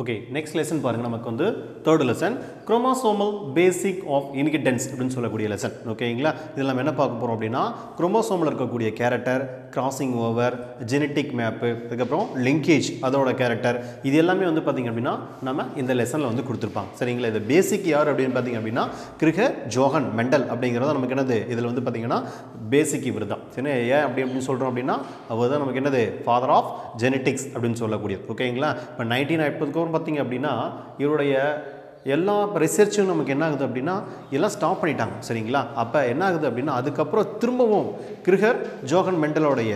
Okay next lesson பாருங்கள் நமக்கு வந்து third lesson chromosomal basic of inheritance அப்படின்னு சொல்லக்கூடிய லெசன் ஓகேங்களா இதில் நம்ம என்ன பார்க்க போகிறோம் அப்படின்னா குரோமோசோமில் இருக்கக்கூடிய character crossing over genetic map அதுக்கப்புறம் லிங்கேஜ் அதோட கேரக்டர் இது எல்லாமே வந்து பார்த்திங்க அப்படின்னா நம்ம இந்த லெசனில் வந்து கொடுத்துருப்பாங்க. சரிங்களா? இது பேசிக் யார் அப்படின்னு பார்த்தீங்க அப்படின்னா கிருக ஜோஹன் மெண்டல் அப்படிங்கிறது நமக்கு என்னது? இதில் வந்து பார்த்திங்கன்னா பேசிக் இவர் தான். சரி ஏன் அப்படி அப்படின்னு சொல்கிறோம் அப்படின்னா அவர் தான் நமக்கு என்னது? ஃபாதர் ஆஃப் ஜெனட்டிக்ஸ் அப்படின்னு சொல்லக்கூடியது. ஓகேங்களா இப்போ நைன்டீன் பார்த்தீங்க அப்படின்னா இவருடைய எல்லா ரிசர்ச்சும் நமக்கு என்ன ஆகுது அப்படின்னா எல்லாம் ஸ்டாப் பண்ணிட்டாங்க. சரிங்களா? அப்போ என்ன ஆகுது அப்படின்னா அதுக்கப்புறம் திரும்பவும் கிருஹர் ஜோகன் மெண்டலோடைய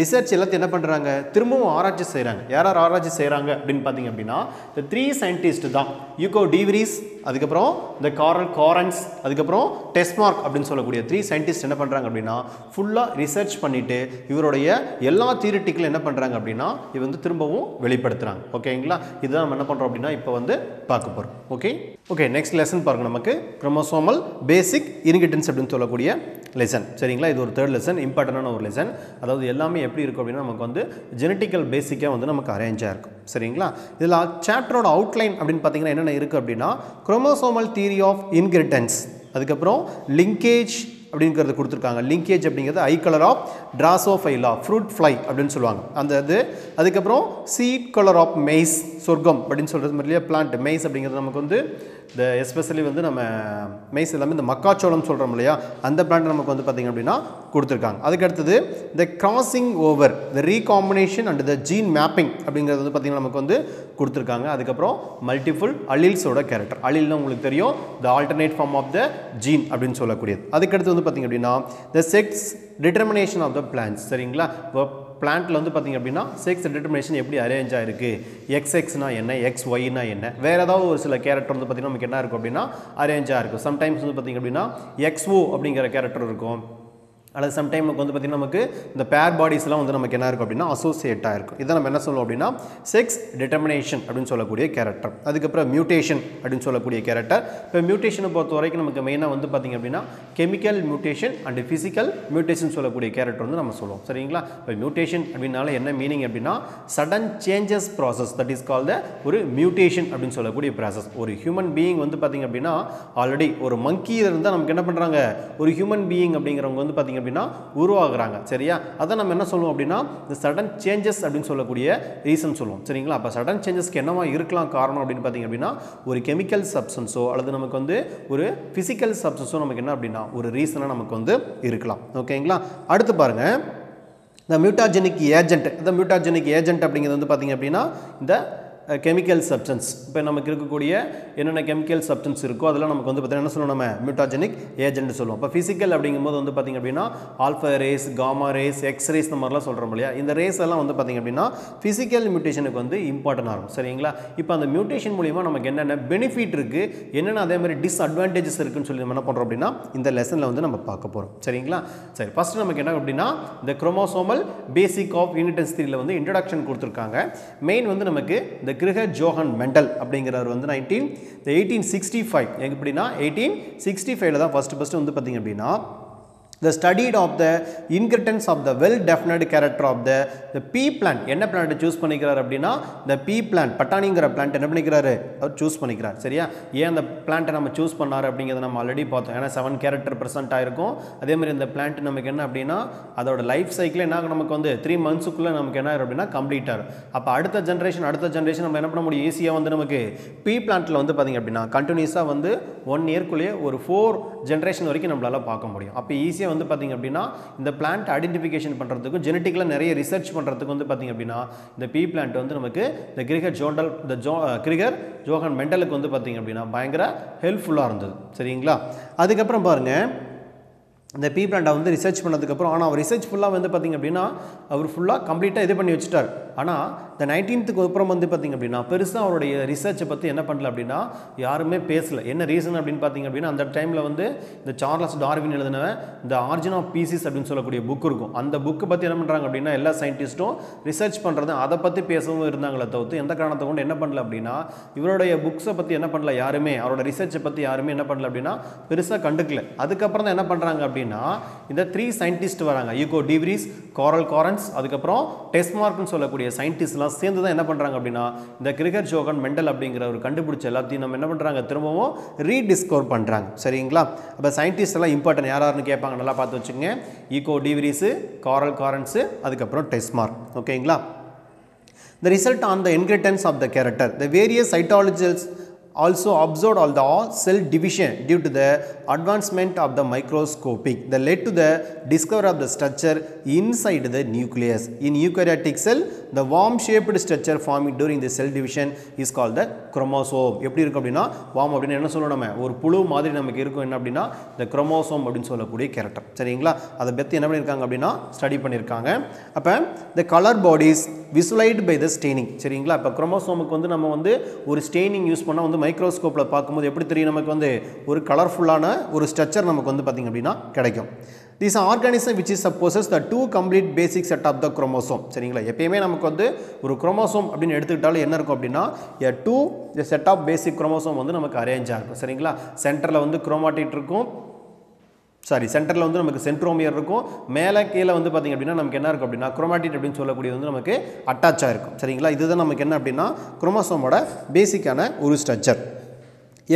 ரிசர்ச் எல்லாத்தையும் என்ன பண்ணுறாங்க திரும்பவும் ஆராய்ச்சி செய்கிறாங்க யார் யார் ஆராய்ச்சி செய்கிறாங்க அப்படின்னு பார்த்தீங்க அப்படின்னா இந்த த்ரீ சயின்டிஸ்ட் தான். யூகோ டிவிரிஸ் அதுக்கப்புறம் இந்த காரல் காரன்ஸ் அதுக்கப்புறம் டெஸ்மார்க் அப்படின்னு சொல்லக்கூடிய த்ரீ சயின்டிஸ்ட் என்ன பண்ணுறாங்க அப்படின்னா ஃபுல்லாக ரிசர்ச் பண்ணிவிட்டு இவருடைய எல்லா தியரிட்டிக்கலும் என்ன பண்ணுறாங்க அப்படின்னா இது வந்து திரும்பவும் வெளிப்படுத்துகிறாங்க ஓகேங்களா இதுதான் நம்ம என்ன பண்ணுறோம் அப்படின்னா இப்போ வந்து பார்க்க போகிறோம் okay okay okay next lesson பாருங்க நமக்கு. குரோமோசோமல் பேசிக் இன்கிட்டன்ஸ் அப்படின்னு சொல்லக்கூடிய லெசன் சரிங்களா? இது ஒரு தேர்ட் லெசன் இம்பார்ட்டண்டான ஒரு லெசன் அதாவது எல்லாமே எப்படி இருக்கும் அப்படின்னா நமக்கு வந்து ஜெனட்டிக்கல் பேசிக்காக வந்து நமக்கு அரேஞ்சாக இருக்கும். சரிங்களா? இதில் சாப்டரோட அவுட்லைன் அப்படின்னு பார்த்தீங்கன்னா என்னென்ன இருக்குது அப்படின்னா குரோமோசோமல் தியரி ஆஃப் இன்கிரிட்டன்ஸ் அதுக்கப்புறம் லிங்கேஜ் அப்படிங்கிறது கொடுத்துருக்காங்க. லிங்கேஜ் அப்படிங்கிறது eye colour of Drosophila fruit fly அப்படின்னு சொல்லுவாங்க. அந்த இது அதுக்கப்புறம் சீட் கலர் ஆஃப் மெய்ஸ் சொர்க்கம் அப்படின்னு சொல்கிறது மாதிரியே பிளான்ட் மெய்ஸ் அப்படிங்கிறது நமக்கு வந்து இந்த எஸ்பெஷலி வந்து நம்ம மெய்ஸ் எல்லாமே இந்த மக்காச்சோளம் சொல்கிறோம் இல்லையா? அந்த பிளான்ட் நமக்கு வந்து பார்த்திங்க அப்படின்னா கொடுத்துருக்காங்க. அதுக்கு அடுத்தது இந்த crossing over the recombination and the gene mapping அப்படிங்கிறது வந்து பார்த்திங்கன்னா நமக்கு வந்து கொடுத்துருக்காங்க. அதுக்கப்புறம் மல்டிஃபுல் அலில்ஸோட கேரக்டர் அலில்னா உங்களுக்கு தெரியும் the alternate form of the gene அப்படின்னு சொல்லக்கூடியது. அதுக்கடுத்து வந்து பார்த்திங்க அப்படின்னா the sex determination of the plants சரிங்களா? இப்போ பிளான்ட்டில் வந்து பார்த்திங்க அப்படின்னா செக்ஸ் டிட்டர்மினேஷன் எப்படி அரேஞ்ச் ஆகிருக்கு எக்ஸ் எக்ஸ்னா என்ன? எக்ஸ் ஒய்னா என்ன? வேறு ஏதாவது ஒரு சில கேரக்டர் வந்து பார்த்திங்கன்னா நமக்கு என்ன இருக்கும் அப்படின்னா அரேஞ்சாக இருக்கும். சம்டைம்ஸ் வந்து பார்த்திங்க அப்படின்னா எக்ஸ்ஓ அப்படிங்கிற கேரக்டர் இருக்கும். அல்லது சம்டைம் நமக்கு வந்து பார்த்திங்கன்னா நமக்கு இந்த பேர் பாடிஸ்லாம் வந்து நமக்கு என்ன இருக்கும் அப்படின்னா அசோசியேட்டாக இருக்கும். இதை நம்ம என்ன சொல்லுவோம் அப்படின்னா செக்ஸ் டிட்டர்மினேஷன் அப்படின்னு சொல்லக்கூடிய கேரக்டர் அதுக்கப்புறம் மியூட்டேஷன் அப்படின்னு சொல்லக்கூடிய கேரக்டர் இப்போ மியூட்டேஷனை பொறுத்த வரைக்கும் நமக்கு மெயினாக வந்து பார்த்திங்க அப்படின்னா chemical mutation and physical mutation சொல்லக்கூடிய கேரக்டர் வந்து நம்ம சொல்லுவோம். சரிங்களா? இப்போ மியூட்டேஷன் அப்படின்னால என்ன மீனிங் அப்படின்னா sudden changes process that is call the ஒரு மியூட்டேஷன் அப்படின்னு சொல்லக்கூடிய ப்ராசஸ் ஒரு ஹியூமன் பீயிங் வந்து பார்த்திங்க அப்படின்னா ஆல்ரெடி ஒரு மங்கியில் இருந்தால் நமக்கு என்ன பண்ணுறாங்க ஒரு ஹியூமன் பீயிங் அப்படிங்கிறவங்க வந்து பார்த்திங்க அப்படின்னா உருவாகுறாங்க. சரியா? அதை நம்ம என்ன சொல்லுவோம் அப்படின்னா இந்த சடன் சேஞ்சஸ் அப்படின்னு சொல்லக்கூடிய ரீசன் சொல்லுவோம். சரிங்களா? அப்போ சடன் சேஞ்சஸ்க்கு என்னவா இருக்கலாம் காரணம் அப்படின்னு பார்த்தீங்க அப்படின்னா ஒரு கெமிக்கல் சப்ஸ்டன்ஸோ அல்லது நமக்கு வந்து ஒரு ஃபிசிக்கல் சப்ஸ்டன்ஸோ நமக்கு என்ன அப்படின்னா ஒரு ரீசனாக நமக்கு வந்து இருக்கலாம். ஓகேங்களா? அடுத்து பாருங்கள் இந்த மியூட்டாஜெனிக் ஏஜென்ட் இந்த மியூட்டாஜெனிக் ஏஜென்ட் அப்படிங்கிறது வந்து பார்த்திங்க அப்படின்னா இந்த கெமிக்கல் சப்டன்ஸ் இப்போ நமக்கு இருக்கக்கூடிய என்னென்ன கெமிக்கல் சப்டன்ஸ் இருக்கோ அதெல்லாம் நமக்கு வந்து பார்த்தீங்கன்னா என்ன சொல்லுவோம் நம்ம? மியூட்டாஜெனிக் ஏஜென்ட் சொல்லுவோம். இப்போ ஃபிசிக்கல் அப்படிங்கும்போது வந்து பார்த்திங்க அப்படின்னா alpha rays gamma rays X rays இந்த மாதிரிலாம் சொல்கிறோம் இல்லையா? இந்த ரேஸ் எல்லாம் வந்து பார்த்திங்க அப்படின்னா ஃபிசிக்கல் மியூட்டேஷனுக்கு வந்து இம்பார்ட்டன்ட் ஆகும் சரிங்களா? இப்போ அந்த மியூட்டேஷன் மூலிமா நமக்கு என்னென்ன பெனிஃபிட் இருக்குது என்னென்ன அதே மாதிரி டிஸ்அட்வான்டேஜஸ் இருக்குன்னு சொல்லி நம்ம என்ன பண்ணுறோம் அப்படின்னா இந்த லெசனில் வந்து நம்ம பார்க்க போகிறோம் சரிங்களா? சரி ஃபஸ்ட்டு நமக்கு என்ன அப்படின்னா இந்த குரோமோசோமல் பேசிக் ஆஃப் யூனிட்டன்ஸ் த்ரீல வந்து இன்ட்ரடக்ஷன் கொடுத்துருக்காங்க. மெயின் வந்து நமக்கு இந்த கிரக ஜோஹன் மெண்டல் அப்படிங்கிறவர் வந்து நைன்டீன் எயிட்டீன் சிக்ஸ்டி ஃபைவ் எப்படின்னா எயிட்டீன் சிக்ஸ்டி ஃபைவ்ல தான் ஃபஸ்ட்டு ஃபஸ்ட்டு வந்து பார்த்திங்க அப்படின்னா the studied of the inheritance of the well definite character of the the pea plant. என்ன plant சூஸ் பண்ணிக்கிறார் அப்படின்னா இந்த பீ plant பட்டாணிங்கிற plant என்ன பண்ணிக்கிறாரு? அவர் சூஸ் பண்ணிக்கிறார். சரியா? ஏன் அந்த பிளான்ட்டை நம்ம சூஸ் பண்ணார் அப்படிங்கிறத நம்ம ஆல்ரெடி பார்த்தோம். ஏன்னா செவன் கேரக்டர் ப்ரெசென்ட் ஆயிருக்கும். அதே மாதிரி இந்த பிளான்ட் நமக்கு என்ன அப்படின்னா அதோட லைஃப் சைக்கிள் என்ன நமக்கு வந்து த்ரீ மந்த்ஸுக்குள்ளே நமக்கு என்ன ஆயிரும் அப்படின்னா கம்ப்ளீட் ஆகும் அப்போ அடுத்த ஜென்ரேஷன் அடுத்த ஜென்ரேஷன் நம்ம என்ன பண்ண முடியும்? ஈஸியாக வந்து நமக்கு பீ பிளான்ட்டில் வந்து பார்த்திங்க அப்படின்னா கண்டினியூஸாக வந்து ஒன் இயர்க்குள்ளேயே ஒரு ஃபோர் ஜென்ரேஷன் வரைக்கும் நம்மளால் பார்க்க முடியும். அப்போ ஈஸியாக வந்து பார்த்திங்க அப்படின்னா இந்த பிளான்ட் ஐடென்டிஃபிகேஷன் பண்ணுறதுக்கும் ஜெனட்டிக்கலாக நிறைய ரிசர்ச் பண்ணுறதுக்கு வந்து பார்த்திங்க அப்படின்னா இந்த பி பிளான்ட் வந்து நமக்கு இந்த கிரிகர் ஜோண்டல் இந்த ஜோ கிரிகர் ஜோஹன் மெண்டலுக்கு வந்து பார்த்திங்க அப்படின்னா பயங்கர ஹெல்ப்ஃபுல்லாக இருந்தது. சரிங்களா? அதுக்கப்புறம் பாருங்கள் இந்த பீ பிளான்ட்டை வந்து ரிசர்ச் பண்ணதுக்கப்புறம் ஆனால் அவர் ரிசர்ச் ஃபுல்லாக வந்து பார்த்திங்க அப்படின்னா அவர் ஃபுல்லாக கம்ப்ளீட்டாக இது பண்ணி வச்சுட்டார். ஆனால் இந்த நைன்டீன்த்துக்கு அப்புறம் வந்து பார்த்திங்க அப்படின்னா பெருசாக அவருடைய ரிசர்ச்சை பற்றி என்ன பண்ணல அப்படின்னா யாருமே பேசல. என்ன ரீசன் அப்படின்னு பார்த்திங்க அப்படின்னா அந்த டைமில் வந்து இந்த சார்லஸ் டார்வின் எழுதினவன் இந்த ஆர்ஜின் ஆஃப் பீசிஸ் அப்படின்னு சொல்லக்கூடிய புக் இருக்கும். அந்த புக்கு பற்றி என்ன பண்ணுறாங்க அப்படின்னா எல்லா சயின்டிஸ்ட்டும் ரிசர்ச் பண்ணுறது அதை பற்றி பேசவும் இருந்தாங்களே தவிர்த்து எந்த காரணத்தை கொண்டு என்ன பண்ணல அப்படின்னா இவருடைய புக்ஸை பற்றி என்ன பண்ணல யாருமே அவரோட ரிசர்ச்சை பற்றி யாருமே என்ன பண்ணல அப்படின்னா பெருசாக கண்டுக்கல. அதுக்கப்புறம் தான் என்ன பண்ணுறாங்க அப்படின்னா இந்த த்ரீ சயின்டிஸ்ட் வராங்க. Hugo de Vries Carl Correns அதுக்கப்புறம் டெஸ்மார்க்னு சொல்லக்கூடிய சொல்லக்கூடிய சயின்டிஸ்ட்லாம் சேர்ந்து தான் என்ன பண்ணுறாங்க அப்படின்னா இந்த கிரிகர் ஜோகன் மெண்டல் அப்படிங்கிற ஒரு கண்டுபிடிச்ச எல்லாத்தையும் நம்ம என்ன பண்ணுறாங்க திரும்பவும் ரீடிஸ்கவர் பண்ணுறாங்க சரிங்களா அப்போ சயின்டிஸ்ட் எல்லாம் இம்பார்ட்டன்ட் யார் யாருன்னு கேட்பாங்க நல்லா பார்த்து வச்சுக்கோங்க ஈகோ டிவிரிஸு காரல் காரன்ஸு அதுக்கப்புறம் டெஸ்மார்க் ஓகேங்களா The result on the inheritance of the character. The various cytologists also observed all the cell division due to the advancement of the microscopic that led to the discovery of the structure inside the nucleus. In eukaryotic cell, the worm-shaped structure forming during the cell division is called the chromosome. எப்படி இருக்கும் அப்படின்னா வாம் அப்படின்னு என்ன சொல்லணும் நம்ம? ஒரு புழு மாதிரி நமக்கு இருக்கும். என்ன அப்படின்னா இந்த குரோமோசோம் அப்படின்னு சொல்லக்கூடிய கேரக்டர் சரிங்களா? அதை பற்றி என்ன பண்ணியிருக்காங்க அப்படின்னா ஸ்டடி பண்ணியிருக்காங்க. அப்போ the colour bodies visualised by the staining சரிங்களா? இப்போ குரோமோசோமுக்கு வந்து நம்ம வந்து ஒரு ஸ்டெய்னிங் யூஸ் பண்ணால் வந்து மைக்ரோஸ்கோப்பில் பார்க்கும்போது எப்படி தெரியும் நமக்கு வந்து? ஒரு கலர்ஃபுல்லான ஒரு ஸ்ட்ரக்சர் நமக்கு வந்து பார்த்திங்க அப்படின்னா கிடைக்கும். This organism which is supposes the two complete basic set of the chromosome சரிங்களா? எப்பயுமே நமக்கு வந்து ஒரு குரோமோசோம் அப்படின்னு எடுத்துக்கிட்டாலும் என்ன இருக்கும் அப்படின்னா a two set of basic chromosome வந்து நமக்கு அரேஞ்சாக இருக்கும். சரிங்களா? சென்டரில் வந்து குரோமாட்டிட் இருக்கும். சாரி சென்டரில் வந்து நமக்கு சென்ட்ரோமியர் இருக்கும். மேலே கீழே வந்து பார்த்திங்க அப்படின்னா நமக்கு என்ன இருக்கும் அப்படின்னா குரோமாட்டிட் அப்படின்னு சொல்லக்கூடியது வந்து நமக்கு அட்டாச்சாக இருக்கும். சரிங்களா? இதுதான் நமக்கு என்ன அப்படின்னா குரோமோசோமோட பேசிக்கான ஒரு structure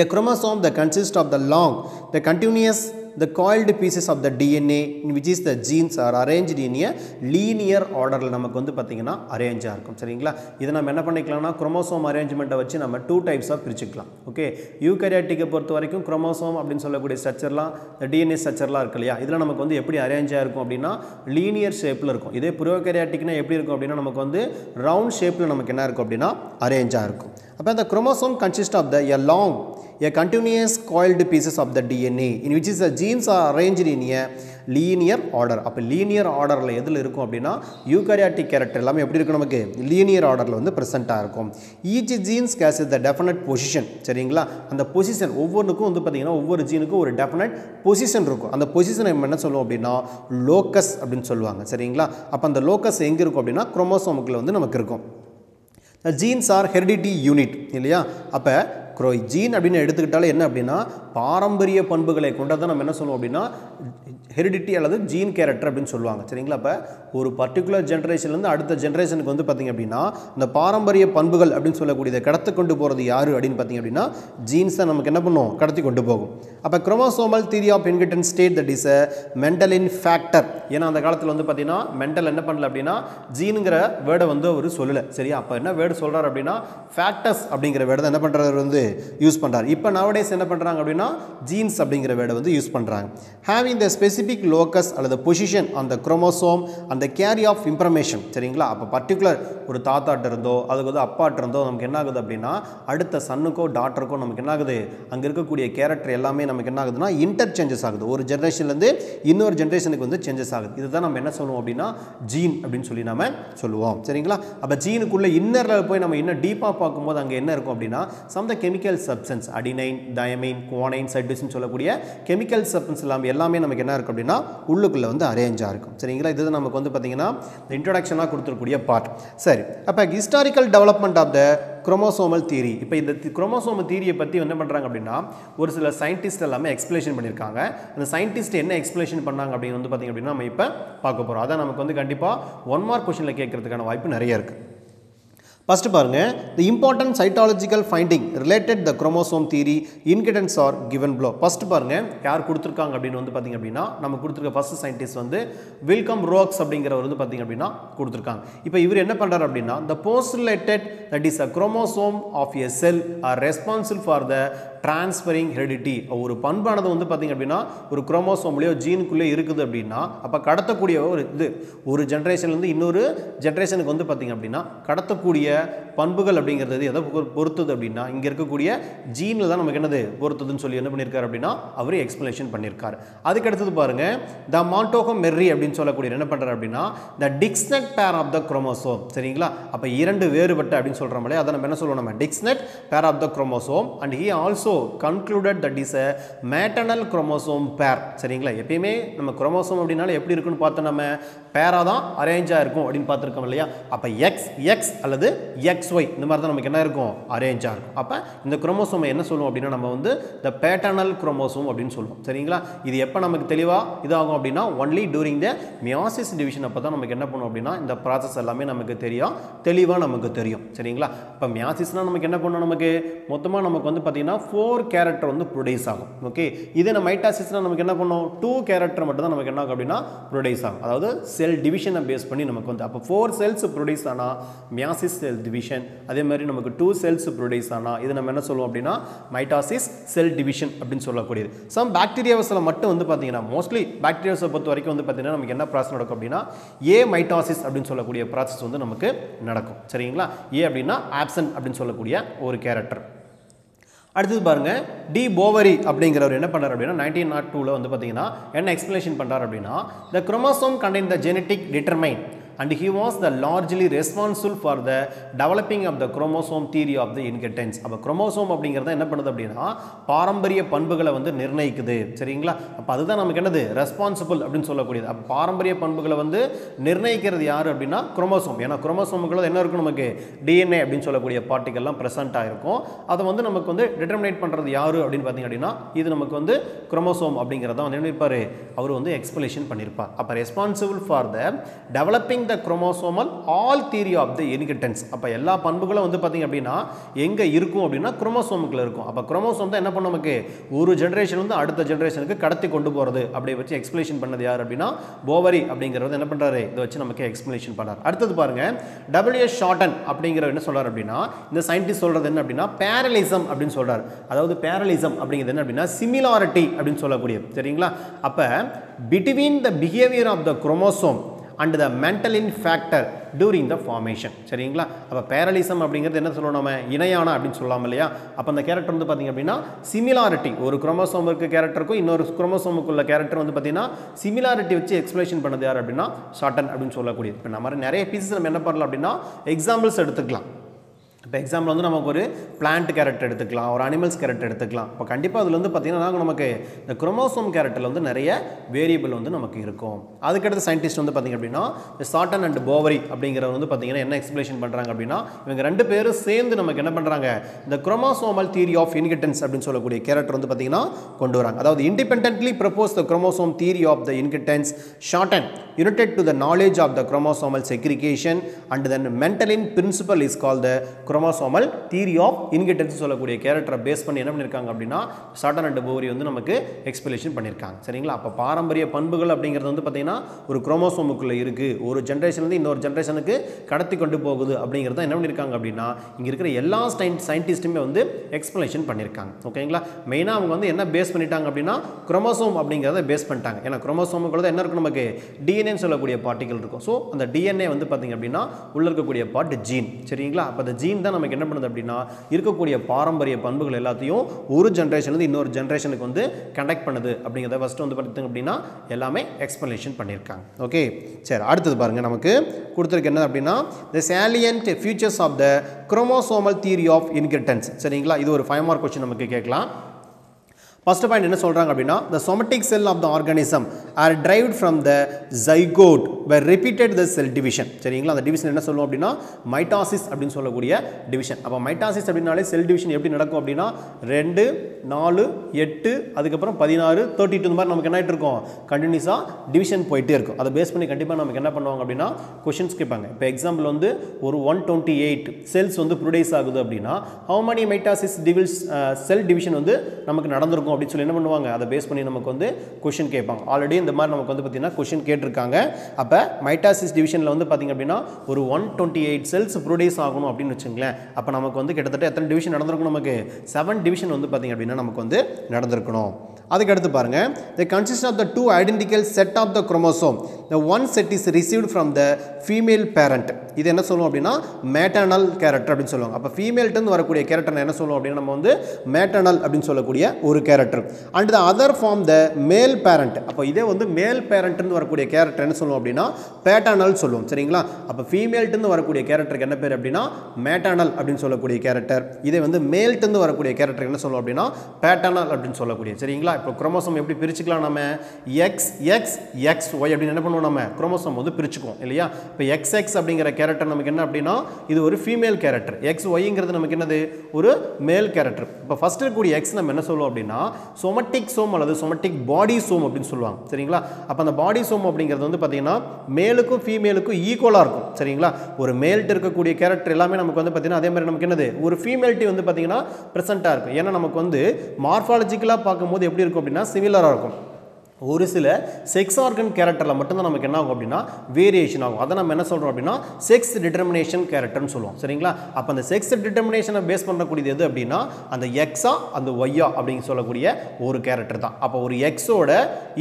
a chromosome the consist of the long the continuous the coiled pieces of the DNA in which is the genes are arranged in a linear orderல் நமக்கு வந்து பார்த்திங்கன்னா அரேஞ்சாக இருக்கும். சரிங்களா? இதை நம்ம என்ன பண்ணிக்கலாம்னா குரோமோசோம் அரேஞ்ச்மெண்ட்டை வச்சு நம்ம டூ டைப்ஸாக பிரிச்சுக்கலாம். ஓகே யூகரியாட்டிக்கை பொறுத்த வரைக்கும் குரோமோசோம் அப்படின்னு சொல்லக்கூடிய ஸ்ட்ரக்சர்லாம் DNA டிஎன்ஏ ஸ்ட்ரக்சர்லாம் இருக்கு இல்லையா? இதில் நமக்கு வந்து எப்படி அரேஞ்சாக இருக்கும் அப்படின்னா லீனியர் ஷேப்பில் இருக்கும். இதே ப்ரோகரியாட்டிக்னா எப்படி இருக்கும் அப்படின்னா நமக்கு வந்து ரவுண்ட் ஷேப்பில் நமக்கு என்ன இருக்கும் அப்படின்னா அரேஞ்சாக இருக்கும். அப்போ அந்த chromosome consist of the a long a continuous coiled pieces of the DNA in which is the genes are arranged in a linear order. அப்போ லீனியர் ஆர்டரில் எதில் இருக்கும் அப்படின்னா யூகரியாட்டிக் கேரக்டர் எல்லாமே எப்படி இருக்கும் நமக்கு? லீனியர் ஆர்டரில் வந்து ப்ரெசென்ட்டாக இருக்கும். Each genes has the definite position சரிங்களா? அந்த பொசிஷன் ஒவ்வொன்றுக்கும் வந்து பார்த்திங்கன்னா ஒவ்வொரு ஜீனுக்கும் ஒரு டெஃபினட் பொசிஷன் இருக்கும். அந்த பொசிஷனை நம்ம என்ன சொல்லுவோம் அப்படின்னா லோக்கஸ் அப்படின்னு சொல்லுவாங்க சரிங்களா? அப்போ அந்த லோக்கஸ் எங்கே இருக்கும் அப்படின்னா குரோமோசோமுக்குள்ள வந்து நமக்கு இருக்கும். ஜீன்ஸ் ஆர் ஹெரிடிட்டி யூனிட் இல்லையா? அப்போ க்ரோ ஜீன் அப்படின்னு எடுத்துக்கிட்டாலே என்ன அப்படின்னா பாரம்பரிய பண்புகளை கொண்டதை நம்ம என்ன சொல்லுவோம் அப்படின்னா ஹெரிடிட்டி அல்லது ஜீன் கேரக்டர் அப்படின்னு சொல்லுவாங்க. சரிங்களா? இப்போ ஒரு பர்டிகுலர் ஜென்ரேஷன்லேருந்து அடுத்த ஜென்ரேஷனுக்கு வந்து பார்த்திங்க அப்படின்னா இந்த பாரம்பரிய பண்புகள் அப்படின்னு சொல்லக்கூடியதை கடத்தி கொண்டு போகிறது யார் அப்படின்னு பார்த்திங்க அப்படின்னா ஜீன்ஸ் தான் நமக்கு என்ன பண்ணும்? கடத்தி கொண்டு போகும். அப்போ chromosomal theory of inheritance state that is a Mendelian factor ஏன்னா அந்த காலத்தில் வந்து பார்த்திங்கன்னா மென்டல் என்ன பண்ணல அப்படின்னா ஜீனுங்கிற வேர்டை வந்து அவர் சொல்லலை. சரியா? அப்போ என்ன வேர்டு சொல்கிறார் அப்படின்னா ஃபேக்டர்ஸ் அப்படிங்கிற வேர்டை என்ன பண்ணுறாரு வந்து யூஸ் பண்ணுறாரு இப்போ நவடேஸ் என்ன பண்ணுறாங்க அப்படின்னா ஜீன்ஸ் அப்படிங்கிற வேர்டை வந்து யூஸ் பண்ணுறாங்க ஹேவிங் த ஸ்பெசிஃபிக் லோக்கஸ் அல்லது பொசிஷன் அந்த குரோமோசோம் அந்த கேரி ஆஃப் இன்ஃபர்மேஷன் சரிங்களா? அப்போ பர்டிகுலர் ஒரு தாத்தாட்ட இருந்தோ அதுக்கு வந்து அப்பாட்ட இருந்தோ நமக்கு என்ன ஆகுது அப்படின்னா அடுத்த சன்னுக்கோ டாக்டருக்கோ நமக்கு என்ன ஆகுது அங்கே இருக்கக்கூடிய கேரக்டர் எல்லாமே நமக்கு என்ன ஆகுதுன்னா இன்டர் சேஞ்சஸ் ஆகுது ஒரு ஜென்ரேஷன்லேருந்து இன்னொரு ஜென்ரேஷனுக்கு வந்து சேஞ்சஸ் ஆகுது. இதுதான் நம்ம என்ன சொல்லுவோம் அப்படின்னா ஜீன் அப்படின்னு சொல்லி நம்ம சொல்லுவோம். சரிங்களா? அப்போ ஜீனுக்குள்ளே இன்னரில் போய் நம்ம இன்னும் டீப்பாக பார்க்கும்போது அங்கே என்ன இருக்கும் அப்படின்னா some the chemical substance adenine thymine guanine சைட்ரிஸ்னு சொல்லக்கூடிய கெமிக்கல் சப்ஸ்டன்ஸ் எல்லாமே எல்லாமே நமக்கு என்ன இருக்கும் அப்படின்னா உள்ளுக்குள்ளே வந்து அரேஞ்சாக இருக்கும். சரிங்களா? இது நமக்கு வந்து பார்த்தீங்கன்னா இன்ட்ரடக்ஷனாக கொடுத்துருக்கூடிய பார்ட் சரி. அப்போ historical development of the chromosomal theory இப்போ இந்த குரோமோசோமல் தீரியை பற்றி என்ன பண்ணுறாங்க அப்படின்னா ஒரு சில சயின்டிஸ்ட் எல்லாமே எக்ஸ்பிளேஷன் பண்ணியிருக்காங்க. அந்த சயின்டிஸ்ட் என்ன எக்ஸ்பிளேஷன் பண்ணாங்க அப்படின்னு வந்து பார்த்திங்க அப்படின்னா நம்ம இப்போ பார்க்க போகிறோம் அதான் நமக்கு வந்து கண்டிப்பாக ஒன் மார்க் கொஷனில் கேட்கறதுக்கான வாய்ப்பு நிறைய இருக்குது ஃபஸ்ட்டு பாருங்க the important cytological finding related the chromosome theory inheritance are given below first பாருங்க யார் கொடுத்துருக்காங்க அப்படின்னு வந்து பார்த்தீங்க அப்படின்னா நம்ம கொடுத்துருக்க ஃபர்ஸ்ட் சயின்டிஸ்ட் வந்து வில்கம் ரோக்ஸ் அப்படிங்கிறவர் வந்து பார்த்தீங்க அப்படின்னா கொடுத்துருக்காங்க. இப்போ இவர் என்ன பண்ணுறாரு அப்படின்னா the postulated that is a chromosome of a cell are responsible for the transferring heredity ஒரு பண்பானது வந்து பார்த்திங்க அப்படின்னா ஒரு குரோமோசோம்லேயோ ஜீனுக்குள்ளே இருக்குது அப்படின்னா அப்போ கடத்தக்கூடிய ஒரு இது. ஒரு ஜென்ரேஷன்லேருந்து இன்னொரு ஜென்ரேஷனுக்கு வந்து பார்த்திங்க அப்படின்னா கடத்தக்கூடிய பண்புகள் அப்படிங்கிறது எதை பொறுத்தது அப்படின்னா இங்கே இருக்கக்கூடிய ஜீனில் தான் நமக்கு என்னது பொறுத்ததுன்னு சொல்லி என்ன பண்ணியிருக்காரு அப்படின்னா அவர் எக்ஸ்பிளேஷன் பண்ணியிருக்காரு அதுக்கு அடுத்தது பாருங்க த மாண்டோகோ மெர்ரி அப்படின்னு சொல்லக்கூடிய என்ன பண்ணுறாரு அப்படின்னா த டிக்ஸ்னட் பேர் ஆஃப் த குரோமோசோம் சரிங்களா? அப்போ இரண்டு வேறுபட்ட அப்படின்னு சொல்கிறோம்லே அதை நம்ம என்ன சொல்லுவோம் நம்ம? Distinct pair of the chromosome and he also concluded that is a maternal chromosome pair சரிங்களா? எப்பயுமே நம்ம குரோமோசோம் அப்படின்னாலும் எப்படி இருக்குன்னு பார்த்தோம் நம்ம? பேராக தான் அரேஞ்சாக இருக்கும் அப்படின்னு பார்த்துருக்கோம் இல்லையா? அப்போ எக்ஸ் எக்ஸ் அல்லது எக்ஸ் ஒய் இந்த மாதிரி தான் நமக்கு என்ன இருக்கும்? அரேஞ்சாக இருக்கும். அப்போ இந்த குரோமோசோமை என்ன சொல்லுவோம் அப்படின்னா நம்ம வந்து த பேட்டர்னல் குரோமோசோம் அப்படின்னு சொல்லுவோம். சரிங்களா? இது எப்போ நமக்கு தெளிவாக இதாகும் அப்படின்னா only during the meiosis division அப்போ தான் நமக்கு என்ன பண்ணும் அப்படின்னா இந்த ப்ராசஸ் எல்லாமே நமக்கு தெரியும் தெளிவாக நமக்கு தெரியும். சரிங்களா? இப்போ மியாசிஸ்னால் நமக்கு என்ன பண்ணணும் நமக்கு? மொத்தமாக நமக்கு வந்து பார்த்தீங்கன்னா ஃபோர் ஃபோர் கேரக்டர் வந்து ப்ரொடியூஸ் ஆகும். ஓகே இதே நம்ம மைட்டாசிஸ்னால் நமக்கு என்ன பண்ணும்? டூ கேரக்டர் மட்டும் தான் நமக்கு என்ன ஆகும் அப்படின்னா ப்ரொடியூஸ் ஆகும். அதாவது செல் டிவிஷனை பேஸ் பண்ணி நமக்கு வந்து அப்போ ஃபோர் செல்ஸ் ப்ரொடியூஸ் ஆனால் மியாசிஸ் செல் டிவிஷன் அதே மாதிரி நமக்கு டூ செல்ஸ் ப்ரொடியூஸ் ஆனால் இது நம்ம என்ன சொல்லுவோம் அப்படின்னா மைட்டாசிஸ் செல் டிவிஷன் அப்படின்னு சொல்லக்கூடியது. சம் பாக்டீரியாவஸில் மட்டும் வந்து பார்த்தீங்கன்னா மோஸ்ட்லி பாக்டீரியாஸை பொறுத்த வரைக்கும் வந்து பார்த்தீங்கன்னா நமக்கு என்ன ப்ராசஸ் நடக்கும் அப்படின்னா ஏ மைட்டாசிஸ் அப்படின்னு சொல்லக்கூடிய ப்ராசஸ் வந்து நமக்கு நடக்கும். சரிங்களா? ஏ அப்படின்னா ஆப்சன்ட் அப்படின்னு சொல்லக்கூடிய ஒரு கேரக்டர் அடுத்தது பாருங்கள் டி போவரி அப்படிங்கிறவர் என்ன பண்ணார் அப்படின்னா நைன்டீன் நாட் டூவில் வந்து பார்த்தீங்கன்னா என்ன எக்ஸ்பிளேஷன் பண்ணுறார் அப்படின்னா the chromosome contain the genetic determine and he was the largely responsible for the developing of the chromosome theory of the inheritance. அப்போ குரோமோசோம் அப்படிங்கிறத என்ன பண்ணுது அப்படின்னா பாரம்பரிய பண்புகளை வந்து நிர்ணயிக்குது. சரிங்களா? அப்போ அதுதான் நமக்கு என்னது? ரெஸ்பான்சிபிள் அப்படின்னு சொல்லக்கூடியது. அப்போ பாரம்பரிய பண்புகளை வந்து நிர்ணயிக்கிறது யார் அப்படின்னா குரோமோசோம் ஏன்னா குரோமோசோமுக்குள்ள என்ன இருக்கும் நமக்கு? டிஎன்ஏ அப்படின்னு சொல்லக்கூடிய பார்ட்டிகல்லாம் ப்ரெசென்ட் இருக்கும் அதை வந்து நமக்கு வந்து டிட்டர்மினேட் பண்ணுறது யார் அப்படின்னு பார்த்தீங்க அப்படின்னா இது நமக்கு வந்து குரோமோசோம் அப்படிங்கிறத வந்து என்ன இருப்பார் அவர் வந்து எக்ஸ்பிளேஷன் பண்ணியிருப்பார் அப்போ responsible for the developing the chromosomal all theory of the inheritance அப்போ எல்லா பண்புகளும் வந்து பார்த்திங்க அப்படின்னா எங்கே இருக்கும் அப்படின்னா குரோமோசோமுக்குள்ள இருக்கும். அப்போ குரோமோசோம் தான் என்ன பண்ணும் நமக்கு? ஒரு ஜென்ரேஷன் வந்து அடுத்த ஜென்ரேஷனுக்கு கடத்தி கொண்டு போகிறது அப்படி வச்சு எக்ஸ்பிளேஷன் பண்ணது யார் அப்படின்னா போவரி அப்படிங்கிறது என்ன பண்ணுறாரு இதை வச்சு நமக்கு எக்ஸ்பிளேஷன் பண்ணார். அடுத்தது பாருங்க டபிள்யூஎஸ் ஷார்டன் அப்படிங்கிறவர் என்ன சொல்கிறார் அப்படின்னா இந்த சயின்டிஸ்ட் சொல்றது என்ன அப்படின்னா பேரலிசம் அப்படின்னு சொல்கிறார் அதாவது பேரலிசம் அப்படிங்கிறது என்ன அப்படின்னா சிமிலாரிட்டி அப்படின்னு சொல்லக்கூடியது. சரிங்களா? அப்போ between the behaviour of the chromosome and the Mendelian factor during the formation சரிங்களா? அப்போ பேரலிசம் அப்படிங்கிறது என்ன சொல்லணும் நம்ம இணையான அப்படின்னு சொல்லலாம் இல்லையா? அப்போ அந்த கேரக்டர் வந்து பார்த்திங்க அப்படின்னா சிமிலாரிட்டி ஒரு குரோமோசோம் இருக்க கேரக்டருக்கும் இன்னொரு குரோமோசோமுக்குள்ள கேரக்டர் வந்து பார்த்திங்கன்னா சிமிலாரிட்டி வச்சு எக்ஸ்பிளேஷன் பண்ணது யார் அப்படின்னா ஷார்டன் அப்படின்னு சொல்லக்கூடியது. இப்போ நம்ம நிறைய பீசஸ் நம்ம என்ன பண்ணலாம் அப்படின்னா எக்ஸாம்பிள்ஸ் எடுத்துக்கலாம். இப்போ எக்ஸாம்பிள் வந்து நமக்கு ஒரு பிளான்ட் கேரக்டர் எடுத்துக்கலாம் ஒரு அனிமல்ஸ் கேரட் எடுத்துக்கலாம். இப்போ கண்டிப்பாக அதில் வந்து பார்த்திங்கன்னா நமக்கு இந்த குரோமோசோம் கேரட்டில் வந்து நிறைய வேரியபிள் வந்து நமக்கு இருக்கும். அதுக்கடுத்து சயின்டிஸ்ட் வந்து பார்த்திங்க அப்படின்னா இந்த சாட்டன் அண்ட் போவரி அப்படிங்கிறவர் வந்து பார்த்திங்கன்னா என்ன எக்ஸ்பிளேஷன் பண்ணுறாங்க அப்படின்னா இவங்க ரெண்டு பேரும் சேர்ந்து நமக்கு என்ன பண்ணுறாங்க இந்த குரோமோசோமல் தியரி ஆஃப் இன்கிட்டன்ஸ் அப்படின்னு சொல்லக்கூடிய கேரக்டர் வந்து பார்த்திங்கன்னா கொண்டு வராங்க. அதாவது independently propose the chromosome theory of the inheritance Sutton united to the knowledge of the chromosomal segregation and then mentalin principle is call the chromosomal theory of inheritance சொல்லக்கூடிய கேரக்டரை base பண்ணி என்ன பண்ணியிருக்காங்க அப்படின்னா சாட்டன் அண்ட் போவரி வந்து நமக்கு explanation பண்ணியிருக்காங்க சரிங்களா? அப்போ பாரம்பரிய பண்புகள் அப்படிங்கிறது வந்து பார்த்தீங்கன்னா ஒரு குரோமோசோமுக்குள்ளே இருக்குது ஒரு ஜென்ரேஷன்லேருந்து இன்னொரு ஜென்ரேஷனுக்கு கடத்தி கொண்டு போகுது அப்படிங்கிறத என்ன பண்ணியிருக்காங்க அப்படின்னா இங்கே இருக்கிற எல்லா சயின்டிஸ்ட்டுமே வந்து எக்ஸ்பிளேஷன் பண்ணியிருக்காங்க ஓகேங்களா? மெயினாக அவங்க வந்து என்ன பேஸ் பண்ணிட்டாங்க அப்படின்னா குரோமோசோம் அப்படிங்கிறத பேஸ் பண்ணிட்டாங்க. ஏன்னா குரோமோசோமுக்குள்ள என்ன இருக்கும் நமக்கு? டிஎன்ஏன்னு சொல்லக்கூடிய பார்ட்டிகள் இருக்கும். ஸோ அந்த டிஎன்ஏ வந்து பார்த்திங்க அப்படின்னா உள்ள இருக்கக்கூடிய பார்ட் ஜீன் சரிங்களா? அப்போ அந்த ஜீன் தான் நமக்கு என்ன பண்ணுது அப்படின்னா இருக்கக்கூடிய பாரம்பரிய பண்புகள் எல்லாத்தையும் ஒரு ஜென்ரேஷன்லேருந்து இன்னொரு ஜென்ரேஷனுக்கு வந்து கண்டக்ட் பண்ணுது. அப்படிங்கிறத ஃபஸ்ட்டு வந்து பார்த்தீங்க அப்படின்னா எல்லாமே எக்ஸ்பிளனேஷன் பண்ணியிருக்காங்க. ஓகே சரி அடுத்தது பாருங்கள் நமக்கு கொடுத்துருக்கு என்ன அப்படின்னா the salient features of the chromosomal theory of inheritance சரிங்களா? இது ஒரு ஃபைவ் மார்க் கொஸ்டின் நமக்கு கேட்கலாம். ஃபர்ஸ்ட் பாயிண்ட் என்ன சொல்கிறாங்க அப்படின்னா the somatic cell of the organism are derived from the zygote by repeated the cell division சரிங்களா? அந்த டிவிஷன் என்ன சொல்லுவோம் அப்படின்னா மைட்டாசிஸ் அப்படின்னு சொல்லக்கூடிய டிவிஷன் அப்போ மைட்டாசிஸ் அப்படின்னாலே செல் டிவிஷன் எப்படி நடக்கும் அப்படின்னா ரெண்டு நாலு எட்டு அதுக்கப்புறம் பதினாறு தேர்ட்டி டூ இந்த மாதிரி நமக்கு என்ன ஆகிட்டு இருக்கும்? கண்டினியூஸாக டிவிஷன் போயிட்டே இருக்கும். அதை பேஸ் பண்ணி கண்டிப்பாக நமக்கு என்ன பண்ணுவாங்க அப்படின்னா கொஷின்ஸ் கேட்பாங்க. இப்போ எக்ஸாம்பிள் வந்து ஒரு ஒன் டுவெண்ட்டி எயிட் செல்ஸ் வந்து ப்ரொடியூஸ் ஆகுது அப்படின்னா how many mitosis divisions cell division வந்து நமக்கு நடந்திருக்கும்? அப்படின்னு சொல்லி என்ன பண்ணுவாங்க? அதை பேஸ் பண்ணி நமக்கு வந்து கொஷின் கேட்பாங்க. ஆல்ரெடி இந்த மாதிரி நமக்கு வந்து பார்த்திங்கன்னா கொஷின் கேட்டிருக்காங்க. அப்போ மைட்டாசிஸ் டிவிஷனில் வந்து பார்த்திங்க அப்படின்னா ஒரு one twenty eight cells produce ஆகணும் அப்படின்னு வச்சுங்களேன். அப்போ நமக்கு வந்து கிட்டத்தட்ட எத்தனை டிவிஷன் நடந்திருக்கும் நமக்கு? செவன் டிவிஷன் வந்து பார்த்திங்க அப்படின்னா நமக்கு வந்து நடந்திருக்கணும். அதுக்கு அடுத்து பாருங்க. The consist of the two identical set of the chromosome the one set is received from the female parent இது என்ன சொல்லுவோம் அப்படின்னா மேட்டர்னல் கேரக்டர் அப்படின்னு சொல்லுவாங்க. அப்போ ஃபீமேல்ட்டு வரக்கூடிய கேரக்டர் என்ன சொல்லுவோம் அப்படின்னா நம்ம வந்து மேட்டர்னல் அப்படின்னு சொல்லக்கூடிய ஒரு character and the other form the male parent அப்போ இதே வந்து மேல் பேரண்ட்னு வரக்கூடிய கேரக்டர் என்ன சொல்லுவோம் அப்படின்னா பேட்டர்னல் சொல்லுவோம். சரிங்களா? அப்போ ஃபீமேல்ட்டு வரக்கூடிய கேரக்டருக்கு என்ன பேர் அப்படின்னா மேட்டர்னல் அப்படின்னு சொல்லக்கூடிய கேரக்டர் இதே வந்து மேல்ட்டு வரக்கூடிய கேரக்டர் என்ன சொல்லுவோம் அப்படின்னா பேட்டர்னல் அப்படின்னு சொல்லக்கூடிய. சரிங்களா? சரிங்களா இப்போ குரோமோசோம் எப்படி பிரிச்சுக்கலாம் நம்ம எக்ஸ் எக்ஸ் எக்ஸ் ஒய் அப்படின்னு என்ன பண்ணுவோம் நம்ம குரோமோசோம் வந்து பிரிச்சுக்குவோம் இல்லையா? இப்போ எக்ஸ் எக்ஸ் அப்படிங்கிற கேரக்டர் நமக்கு என்ன அப்படின்னா இது ஒரு ஃபீமேல் கேரக்டர் எக்ஸ் ஒய்ங்கிறது நமக்கு என்னது? ஒரு மேல் கேரக்டர் இப்போ ஃபஸ்ட்டு இருக்கக்கூடிய எக்ஸ் நம்ம என்ன சொல்லுவோம் அப்படின்னா சொமட்டிக் சோம் அல்லது சொமட்டிக் பாடி சோம் அப்படின்னு சொல்லுவாங்க சரிங்களா? அப்போ அந்த பாடி சோம் அப்படிங்கிறது வந்து பார்த்தீங்கன்னா மேலுக்கும் ஃபீமேலுக்கும் ஈக்குவலாக இருக்கும் சரிங்களா? ஒரு மேல்ட்டு இருக்கக்கூடிய கேரக்டர் எல்லாமே நமக்கு வந்து பார்த்தீங்கன்னா அதே மாதிரி நமக்கு என்னது? ஒரு ஃபீமேல்ட்டி வந்து பார்த்தீங்கன்னா ப்ரெசென்ட்டாக இருக்கும். ஏன்னா நமக்கு வந்து மார்ஃபாலஜிக்கலாக பார்க்கும்போது எப்படி இருக்கும் அப்படின்னா சிமிலராக இருக்கும். ஒரு சில செக்ஸ் ஆர்கன் கேரக்டரில் மட்டும்தான் நமக்கு என்ன ஆகும் அப்படின்னா வேரியேஷன் ஆகும். அதை நம்ம என்ன சொல்கிறோம் அப்படின்னா செக்ஸ் டிட்டர்மினேஷன் கேரக்டர்னு சொல்லுவோம். சரிங்களா? அப்போ அந்த செக்ஸ் டிட்டர்மினேஷனை பேஸ் பண்ணக்கூடியது எது அப்படின்னா அந்த எக்ஸா அந்த ஒய்யா அப்படின்னு சொல்லக்கூடிய ஒரு கேரக்டர் தான். அப்போ ஒரு எக்ஸோட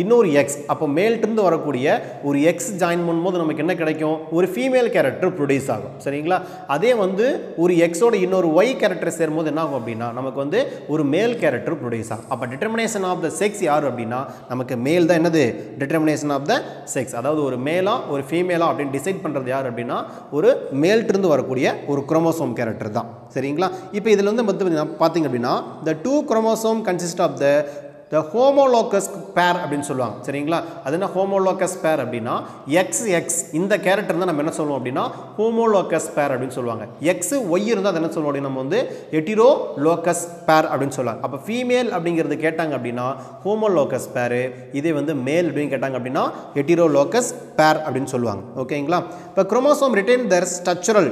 இன்னொரு எக்ஸ் அப்போ மேல்ட்டிருந்து வரக்கூடிய ஒரு எக்ஸ் ஜாயின் பண்ணும்போது நமக்கு என்ன கிடைக்கும்? ஒரு ஃபீமேல் கேரக்டர் ப்ரொடியூஸ் ஆகும். சரிங்களா? அதே வந்து ஒரு எக்ஸோட இன்னொரு ஒய் கேரக்டர் சேரும்போது என்ன ஆகும் அப்படின்னா நமக்கு வந்து ஒரு மேல் கேரக்டர் ப்ரொடியூஸ் ஆகும். அப்போ டிட்டர்மினேஷன் ஆஃப் த செக்ஸ் யார் அப்படின்னா நமக்கு மேல் தான் என்னது? டிட்டர்மினேஷன் ஆஃப் த செக்ஸ் அதாவது ஒரு மேலா ஒரு ஃபீமேலா அப்படின்னு டிசைட் பண்ணுறது யார் அப்படின்னா ஒரு மேல்ட்டிருந்து வரக்கூடிய ஒரு குரோமோசோம் கேரக்டர் தான். சரிங்களா? இப்போ இதில் வந்து மொத்தம் பார்த்தீங்க அப்படின்னா the two chromosome consist of the the homologous pair அப்படின்னு சொல்லுவாங்க. சரிங்களா? அது என்ன ஹோமோலோக்கஸ் பேர் அப்படின்னா எக்ஸ் எக்ஸ் இந்த கேரக்டர் தான் நம்ம என்ன சொல்லுவோம் அப்படின்னா ஹோமோலோக்கஸ் பேர் அப்படின்னு சொல்லுவாங்க. எக்ஸ் ஒய் இருந்தால் அது என்ன சொல்லுவோம் அப்படின்னா நம்ம வந்து எட்டிரோ லோக்கஸ் பேர் அப்படின்னு சொல்லுவாங்க. அப்போ ஃபீமேல் அப்படிங்கிறது கேட்டாங்க அப்படின்னா ஹோமோலோக்கஸ் பேரு இதே வந்து மேல் அப்படின்னு கேட்டாங்க அப்படின்னா எட்டிரோ லோக்கஸ் பேர் அப்படின்னு சொல்லுவாங்க. ஓகேங்களா இப்போ chromosome retain their structural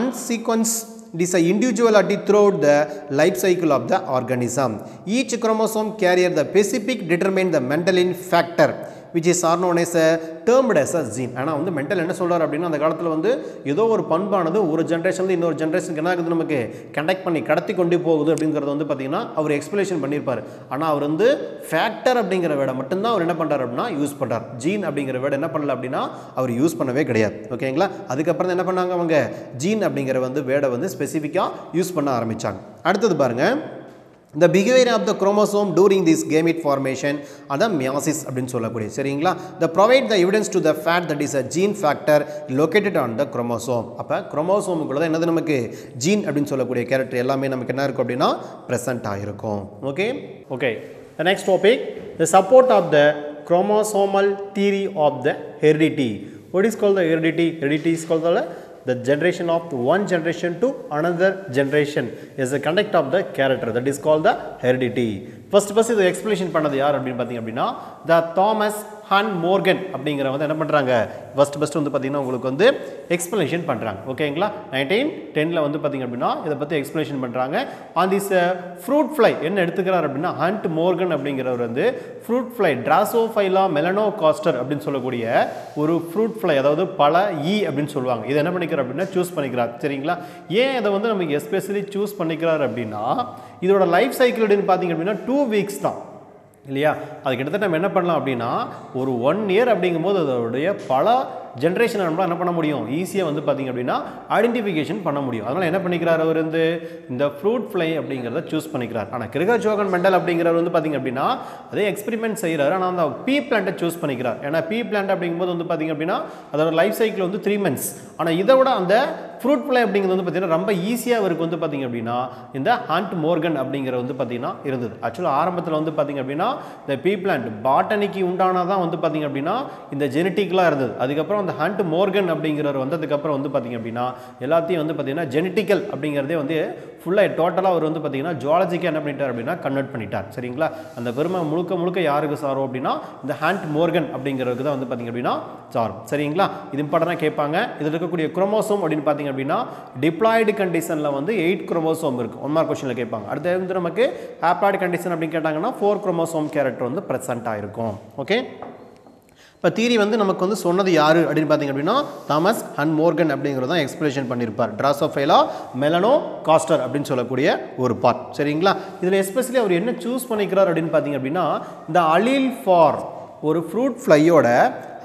and sequence It is a individuality throughout the life cycle of the organism. Each chromosome carrier the specific determine the Mendelian factor which is are known as a termed as a ஆனால் வந்து mental என்ன சொல்கிறார் அப்படின்னா அந்த காலத்தில் வந்து ஏதோ ஒரு பண்பானது ஒரு ஜென்ரேஷன்ல இன்னொரு ஜென்ரேஷனுக்கு என்ன ஆகுது நமக்கு? கண்டக்ட் பண்ணி கடத்தி கொண்டு போகுது அப்படிங்கிறது வந்து பார்த்திங்கன்னா அவர் எக்ஸ்பிளேஷன் பண்ணியிருப்பார். ஆனால் அவர் வந்து ஃபேக்டர் அப்படிங்கிற வேடை மட்டும்தான் அவர் என்ன பண்ணுறார் அப்படின்னா யூஸ் பண்ணுறார் ஜீன் அப்படிங்கிற வேர்டு என்ன பண்ணல அப்படின்னா அவர் யூஸ் பண்ணவே கிடையாது. ஓகேங்களா அதுக்கப்புறம் தான் என்ன பண்ணாங்க அவங்க? ஜீன் அப்படிங்கிற வந்து வேடை வந்து ஸ்பெசிஃபிக்காக யூஸ் பண்ண ஆரம்பித்தாங்க அடுத்தது பாருங்கள் இந்த behaviour of the chromosome during this gamete formation அதான் மியாசிஸ் அப்படின்னு சொல்லக்கூடிய சரிங்களா the provide the evidence to the fact that is a gene factor located on the chromosome அப்போ குரோமோசோமுக்குள்ள தான் என்னது நமக்கு ஜீன் அப்படின்னு சொல்லக்கூடிய கேரக்டர் எல்லாமே நமக்கு என்ன இருக்கும் அப்படின்னா ப்ரெசென்ட் ஆகிருக்கும் okay okay the next topic the support of the chromosomal theory of the heredity what is call the heredity heredity is called the the generation of one generation to another generation is the conduct of the character that is called the heredity first first இது explanation பண்ணது யார் அப்படின்னு பார்த்தீங்க அப்படின்னா த Thomas ஹான் Morgan அப்படிங்கிறவங்க வந்து என்ன பண்ணுறாங்க ஃபஸ்ட் ஃபஸ்ட்டு வந்து பார்த்தீங்கன்னா உங்களுக்கு வந்து எக்ஸ்ப்ளனேஷன் பண்ணுறாங்க ஓகேங்களா நைன்டீன் டெனில் வந்து பார்த்தீங்க அப்படின்னா இதை பற்றி எக்ஸ்ப்ளனேஷன் பண்ணுறாங்க ஆன் திஸ் ஃப்ரூட் ஃப்ளை என்ன எடுத்துக்கிறார் அப்படின்னா ஹண்ட் மோர்கன் அப்படிங்கிறவர் வந்து fruit fly Drosophila melanogaster அப்படின்னு சொல்லக்கூடிய ஒரு ஃப்ரூட் ஃப்ளை அதாவது பல ஈ அப்படின்னு சொல்லுவாங்க. இதை என்ன பண்ணிக்கிறார் அப்படின்னா சூஸ் பண்ணிக்கிறார். சரிங்களா? ஏன் இதை வந்து நமக்கு எஸ்பெஷலி சூஸ் பண்ணிக்கிறார் அப்படின்னா இதோட லைஃப் சைக்கிள் அப்படின்னு பார்த்தீங்க அப்படின்னா டூ வீக்ஸ் தான். இல்லையா? அது கிட்டத்தட்ட நம்ம என்ன பண்ணலாம் அப்படின்னா ஒரு ஒன் இயர் அப்படிங்கும்போது அதோடைய பல ஜென்ரேஷன் நம்மளால் என்ன பண்ண முடியும்? ஈஸியாக வந்து பார்த்திங்க அப்படின்னா ஐடென்டிஃபிகேஷன் பண்ண முடியும். அதனால் என்ன பண்ணிக்கிறார் அவர் வந்து? இந்த ஃப்ரூட் ஃப்ளை அப்படிங்கிறத சூஸ் பண்ணிக்கிறார். ஆனால் கிருகா ஜோகன் மெண்டல் அப்படிங்கிறவர் வந்து பார்த்திங்க அப்படின்னா அதே எக்ஸ்பெரிமெண்ட் செய்கிறார். ஆனால் அந்த பீ பிளான்ட்டை சூஸ் பண்ணிக்கிறார். ஏன்னா பீ பிளான்ட் அப்படிங்கும்போது வந்து பார்த்திங்க அப்படின்னா அதோட லைஃப் சைக்கிள் வந்து த்ரீ மந்த்ஸ் ஆனால் இதை விட அந்த ஃப்ரூட் ஃப்ளை அப்படிங்கிறது வந்து பார்த்திங்கன்னா ரொம்ப ஈஸியாக அவருக்கு வந்து பார்த்திங்க அப்படின்னா இந்த ஹாண்ட் மோர்கன் அப்படிங்கிற வந்து பார்த்திங்கன்னா இருந்தது. ஆக்சுவலாக ஆரம்பத்தில் வந்து பார்த்திங்க அப்படின்னா இந்த பீ பிளான்ட் பாட்டனிக்கு உண்டானதான் வந்து பார்த்திங்க அப்படின்னா இந்த ஜெனட்டிக்கலாக இருந்தது. அதுக்கப்புறம் அந்த ஹண்ட் மோர்கன் அப்படிங்கிறவர் வந்ததுக்கப்புறம் வந்து பார்த்திங்க அப்படின்னா எல்லாத்தையும் வந்து பார்த்திங்கன்னா ஜெனட்டிக்கல் அப்படிங்கிறதே வந்து ஃபுல்லாக டோட்டலாக அவர் வந்து பார்த்திங்கன்னா ஜுவாலஜிக்கு என்ன பண்ணிட்டார் அப்படின்னா கன்வெர்ட் பண்ணிட்டார். சரிங்களா? அந்த பெருமை முழுக்க முழுக்க யாருக்கு சாரும் அப்படின்னா இந்த ஹண்ட் மோர்கன் அப்படிங்கிறதுக்கு தான் வந்து பார்த்திங்க அப்படின்னா சாரும். சரிங்களா? இது இம்பார்ட்டனாக கேட்பாங்க. இதில் இருக்கக்கூடிய குரோமோசோம் அப்படின்னு பார்த்திங்க அப்படின்னா டிப்ளாய்டு கண்டிஷனில் வந்து எயிட் குரோமோசோம் இருக்குது ஒன் மார்க் கொஷனில் கேட்பாங்க. அடுத்து வந்து நமக்கு? ஹேப்ளாய்டு கண்டிஷன் அப்படின்னு கேட்டாங்கன்னா ஃபோர் குரோமோசோம் கேரக்டர் வந்து ப்ரெசென்ட் இருக்கும். ஓகே இப்போ தீரி வந்து நமக்கு வந்து சொன்னது யார் அப்படின்னு பார்த்தீங்க அப்படின்னா தாமஸ் அண்ட் மோர்கன் அப்படிங்கிறது தான் எக்ஸ்பிளேஷன் பண்ணியிருப்பார் ட்ராசோஃபைலா மெலனோ காஸ்டர் அப்படின்னு சொல்லக்கூடிய ஒரு பார்ட் சரிங்களா? இதில் எஸ்பெஷலி அவர் என்ன சூஸ் பண்ணிக்கிறார் அப்படின்னு பார்த்தீங்க அப்படின்னா இந்த அலீல் ஃபார் ஒரு ஃப்ரூட் ஃப்ளையோட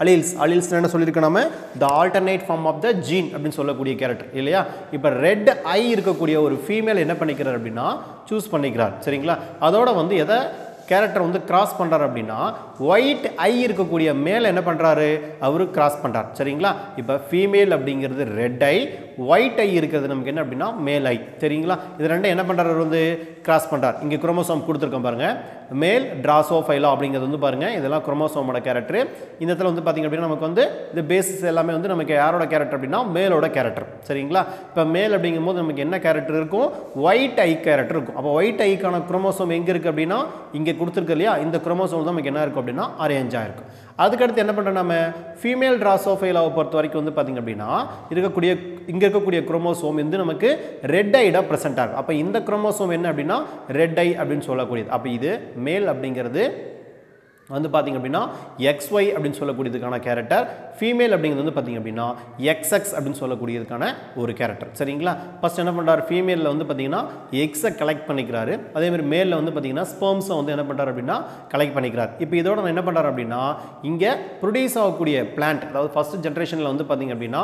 அலீல்ஸ் அலில்ஸ் என்ன சொல்லியிருக்கோம் நம்ம the alternate form of the gene அப்படின்னு சொல்லக்கூடிய கேரக்டர் இல்லையா? இப்போ ரெட் ஐ இருக்கக்கூடிய ஒரு ஃபீமேல் என்ன பண்ணிக்கிறார் அப்படின்னா சூஸ் பண்ணிக்கிறார். சரிங்களா? அதோட வந்து எதை கேரக்டர் வந்து கிராஸ் பண்ணுறாரு அப்படின்னா ஒயிட் ஐ இருக்கக்கூடிய மேல் என்ன பண்ணுறாரு அவர் கிராஸ் பண்ணுறார் சரிங்களா? இப்போ ஃபீமேல் அப்படிங்கிறது ரெட் ஐ ஒயிட் ஐ இருக்கிறது நமக்கு என்ன அப்படின்னா மேல் ஐ சரிங்களா? இது ரெண்டும் என்ன பண்ணுறாரு வந்து கிராஸ் பண்ணுறார் இங்கே குரோமோசோம் கொடுத்துருக்கோம் பாருங்கள் மேல் ட்ராசோஃபைலா அப்படிங்கிறது வந்து பாருங்கள் இதெல்லாம் குரோமோசோமோட கேரக்டர் இந்த இடத்துல வந்து பார்த்திங்க அப்படின்னா நமக்கு வந்து இந்த பேசிஸ் எல்லாமே வந்து நமக்கு யாரோட கேரக்டர் அப்படின்னா மேலோட கேரக்டர் சரிங்களா? இப்போ மேல் அப்படிங்கும்போது நமக்கு என்ன கேரக்டர் இருக்கும்? ஒயிட் ஐ கேரக்டர் இருக்கும். அப்போ ஒயிட் ஐக்கான குரோமோசோம் எங்கே இருக்குது அப்படின்னா இங்கே கொடுத்துருக்கு இல்லையா? இந்த குரோமோசோம் தான் நமக்கு என்ன இருக்கும் அப்படின்னா அரேஞ்ச் ஆகிருக்கும் அதுக்கடுத்து என்ன பண்ணுறோம் நம்ம ஃபீமேல் ட்ராசோஃபைலாவை பொறுத்த வரைக்கும் வந்து பார்த்திங்க அப்படின்னா இருக்கக்கூடிய இங்கே இருக்கக்கூடிய குரோமோசோம் வந்து நமக்கு ரெட் ஐடாக ப்ரெசென்ட் ஆகும். அப்போ இந்த குரோமோசோம் என்ன அப்படின்னா ரெட் ஐ அப்படின்னு சொல்லக்கூடியது. அப்போ இது மேல் அப்படிங்கிறது வந்து பார்த்திங்க அப்படின்னா எக்ஸ் ஒய் அப்படின்னு சொல்லக்கூடியதுக்கான கேரக்டர் ஃபீமேல் அப்படிங்கிறது வந்து பார்த்திங்க அப்படின்னா எக்ஸ்எக்ஸ் அப்படின்னு சொல்லக்கூடியதுக்கான ஒரு கேரக்டர் சரிங்களா? ஃபஸ்ட் என்ன பண்ணுறாரு ஃபீமேலில் வந்து பார்த்திங்கன்னா எக்ஸை கலெக்ட் பண்ணிக்கிறாரு. அதே மாதிரி மேலில் வந்து பார்த்திங்கன்னா ஸ்பெர்ம்ஸை வந்து என்ன பண்ணுறாரு அப்படின்னா கலெக்ட் பண்ணிக்கிறார். இப்போ இதோட நான் என்ன பண்ணுறாரு அப்படின்னா இங்கே ப்ரொடியூஸ் ஆகக்கூடிய பிளான்ட் அதாவது ஃபஸ்ட் ஜென்ரேஷனில் வந்து பார்த்திங்க அப்படின்னா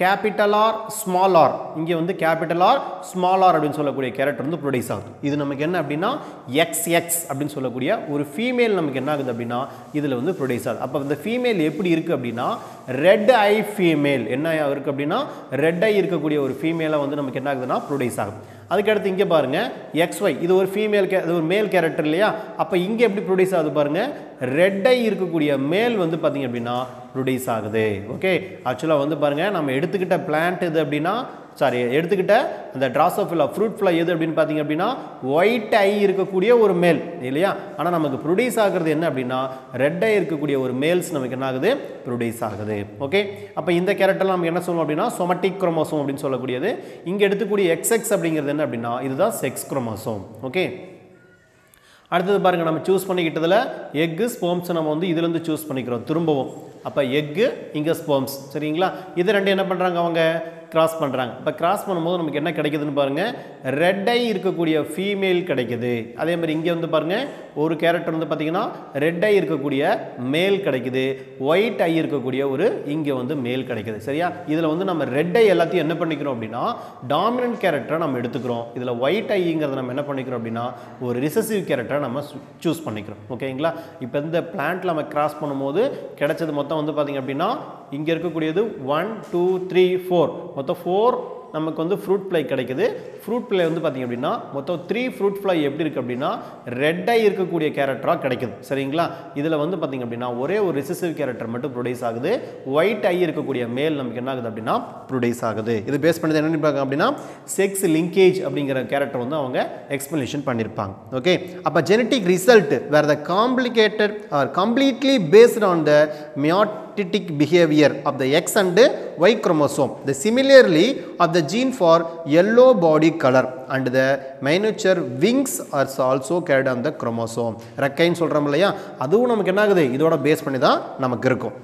கேபிட்டல் ஆர் ஸ்மால் ஆர் இங்கே வந்து கேபிட்டல் ஆர் ஸ்மால் ஆர் அப்படின்னு சொல்லக்கூடிய கேரக்டர் வந்து ப்ரொடியூஸ் ஆகுது. இது நமக்கு என்ன அப்படின்னா எக்ஸ் எக்ஸ் அப்படின்னு சொல்லக்கூடிய ஒரு ஃபீமேல் நமக்கு என்ன ஆகுது அப்படின்னா இதில் வந்து ப்ரொடியூஸ் ஆகுது. அப்போ இந்த ஃபீமேல் எப்படி இருக்குது அப்படின்னா ரெட் ஐ ஃபீமேல் என்ன இருக்குது அப்படின்னா ரெட் ஐ இருக்கக்கூடிய ஒரு ஃபீமேலை வந்து நமக்கு என்ன ஆகுதுன்னா ப்ரொடியூஸ் ஆகுது. அதுக்கடுத்து இங்கே பாருங்கள் XY இது ஒரு ஃபீமேல் கே இது ஒரு மேல் கேரக்டர் இல்லையா? அப்போ இங்கே எப்படி ப்ரொடியூஸ் ஆகுது பாருங்கள் ரெட்டை இருக்கக்கூடிய மேல் வந்து பார்த்திங்க அப்படின்னா ப்ரொடியூஸ் ஆகுது. ஓகே ஆக்சுவலாக வந்து பாருங்கள் நம்ம எடுத்துக்கிட்ட பிளான்ட் இது அப்படின்னா சாரி எடுத்துக்கிட்ட அந்த ட்ராசோஃபிலா ஃப்ரூட் ஃப்ளை எது அப்படின்னு பார்த்தீங்க அப்படின்னா ஒயிட் ஐ இருக்கக்கூடிய ஒரு மேல் இல்லையா? ஆனால் நமக்கு ப்ரொடியூஸ் ஆகிறது என்ன அப்படின்னா ரெட் ஐ இருக்கக்கூடிய ஒரு மேல்ஸ் நமக்கு என்ன ஆகுது? ப்ரொடியூஸ் ஆகுது. ஓகே அப்போ இந்த கேரக்டர்லாம் நம்ம என்ன சொல்லுவோம் அப்படின்னா சொமட்டிக் குரோமோசோம் அப்படின்னு சொல்லக்கூடியது. இங்கே எடுத்துக்கூடிய எக்ஸ்எக்ஸ் அப்படிங்கிறது என்ன அப்படின்னா இதுதான் செக்ஸ் குரோமோசோம் ஓகே அடுத்தது பாருங்கள் நம்ம சூஸ் பண்ணிக்கிட்டதில் எக்கு ஸ்போம்ஸ் நம்ம வந்து இதுலேருந்து சூஸ் பண்ணிக்கிறோம் திரும்பவும். அப்போ எக்கு இங்கே ஸ்போம்ஸ் சரிங்களா? இது ரெண்டு என்ன பண்ணுறாங்க அவங்க? கிராஸ் பண்ணுறாங்க இப்போ கிராஸ் பண்ணும்போது நமக்கு என்ன கிடைக்குதுன்னு பாருங்கள் ரெட் ஐ இருக்கக்கூடிய ஃபீமேல் கிடைக்குது. அதே மாதிரி இங்கே வந்து பாருங்கள் ஒரு கேரக்டர் வந்து பார்த்திங்கன்னா ரெட்டை இருக்கக்கூடிய மேல் கிடைக்குது. ஒயிட் ஐ இருக்கக்கூடிய ஒரு இங்கே வந்து மேல் கிடைக்குது. சரியா? இதில் வந்து நம்ம ரெட்டை எல்லாத்தையும் என்ன பண்ணிக்கிறோம் அப்படின்னா டாமினன்ட் கேரக்டரை நம்ம எடுத்துக்கிறோம். இதில் ஒயிட் ஐங்கிறத நம்ம என்ன பண்ணிக்கிறோம் அப்படின்னா ஒரு ரிசசிவ் கேரக்டரை நம்ம சூஸ் பண்ணிக்கிறோம். ஓகேங்களா இப்போ இந்த பிளான்ட்டில் நம்ம கிராஸ் பண்ணும்போது கிடைச்சது மொத்தம் வந்து பார்த்திங்க அப்படின்னா இங்கே இருக்கக்கூடியது ஒன் டூ த்ரீ ஃபோர் மொத்தம் ஃபோர் நமக்கு வந்து ஃப்ரூட் ஃப்ளை கிடைக்குது. ஃப்ரூட் ஃப்ளை வந்து பார்த்திங்க அப்படின்னா மொத்தம் த்ரீ ஃப்ரூட் ஃப்ளை எப்படி இருக்குது அப்படின்னா ரெட்டாக இருக்கக்கூடிய கேரக்டராக கிடைக்குது. சரிங்களா? இதில் வந்து பார்த்திங்க அப்படின்னா ஒரே ஒரு ரிசசிவ் கேரக்டர் மட்டும் ப்ரொடியூஸ் ஆகுது. ஒயிட் ஐ இருக்கக்கூடிய மேல் நமக்கு என்ன ஆகுது அப்படின்னா ப்ரொடியூஸ் ஆகுது. இது பேஸ் பண்ணது என்ன பார்க்க அப்படின்னா செக்ஸ் லிங்கேஜ் அப்படிங்கிற கேரக்டர் வந்து அவங்க எக்ஸ்பிளேஷன் பண்ணியிருப்பாங்க ஓகே அப்போ genetic result where the complicated are completely based on the meiotic behaviour of the X and Y chromosome the similarly of the gene for yellow body color and the miniature wings are also carried on the chromosome. ரெக்கைன்னு சொல்கிறோம் இல்லையா அதுவும் நமக்கு என்ன ஆகுது இதோட base பண்ணி தான் நமக்கு இருக்கும்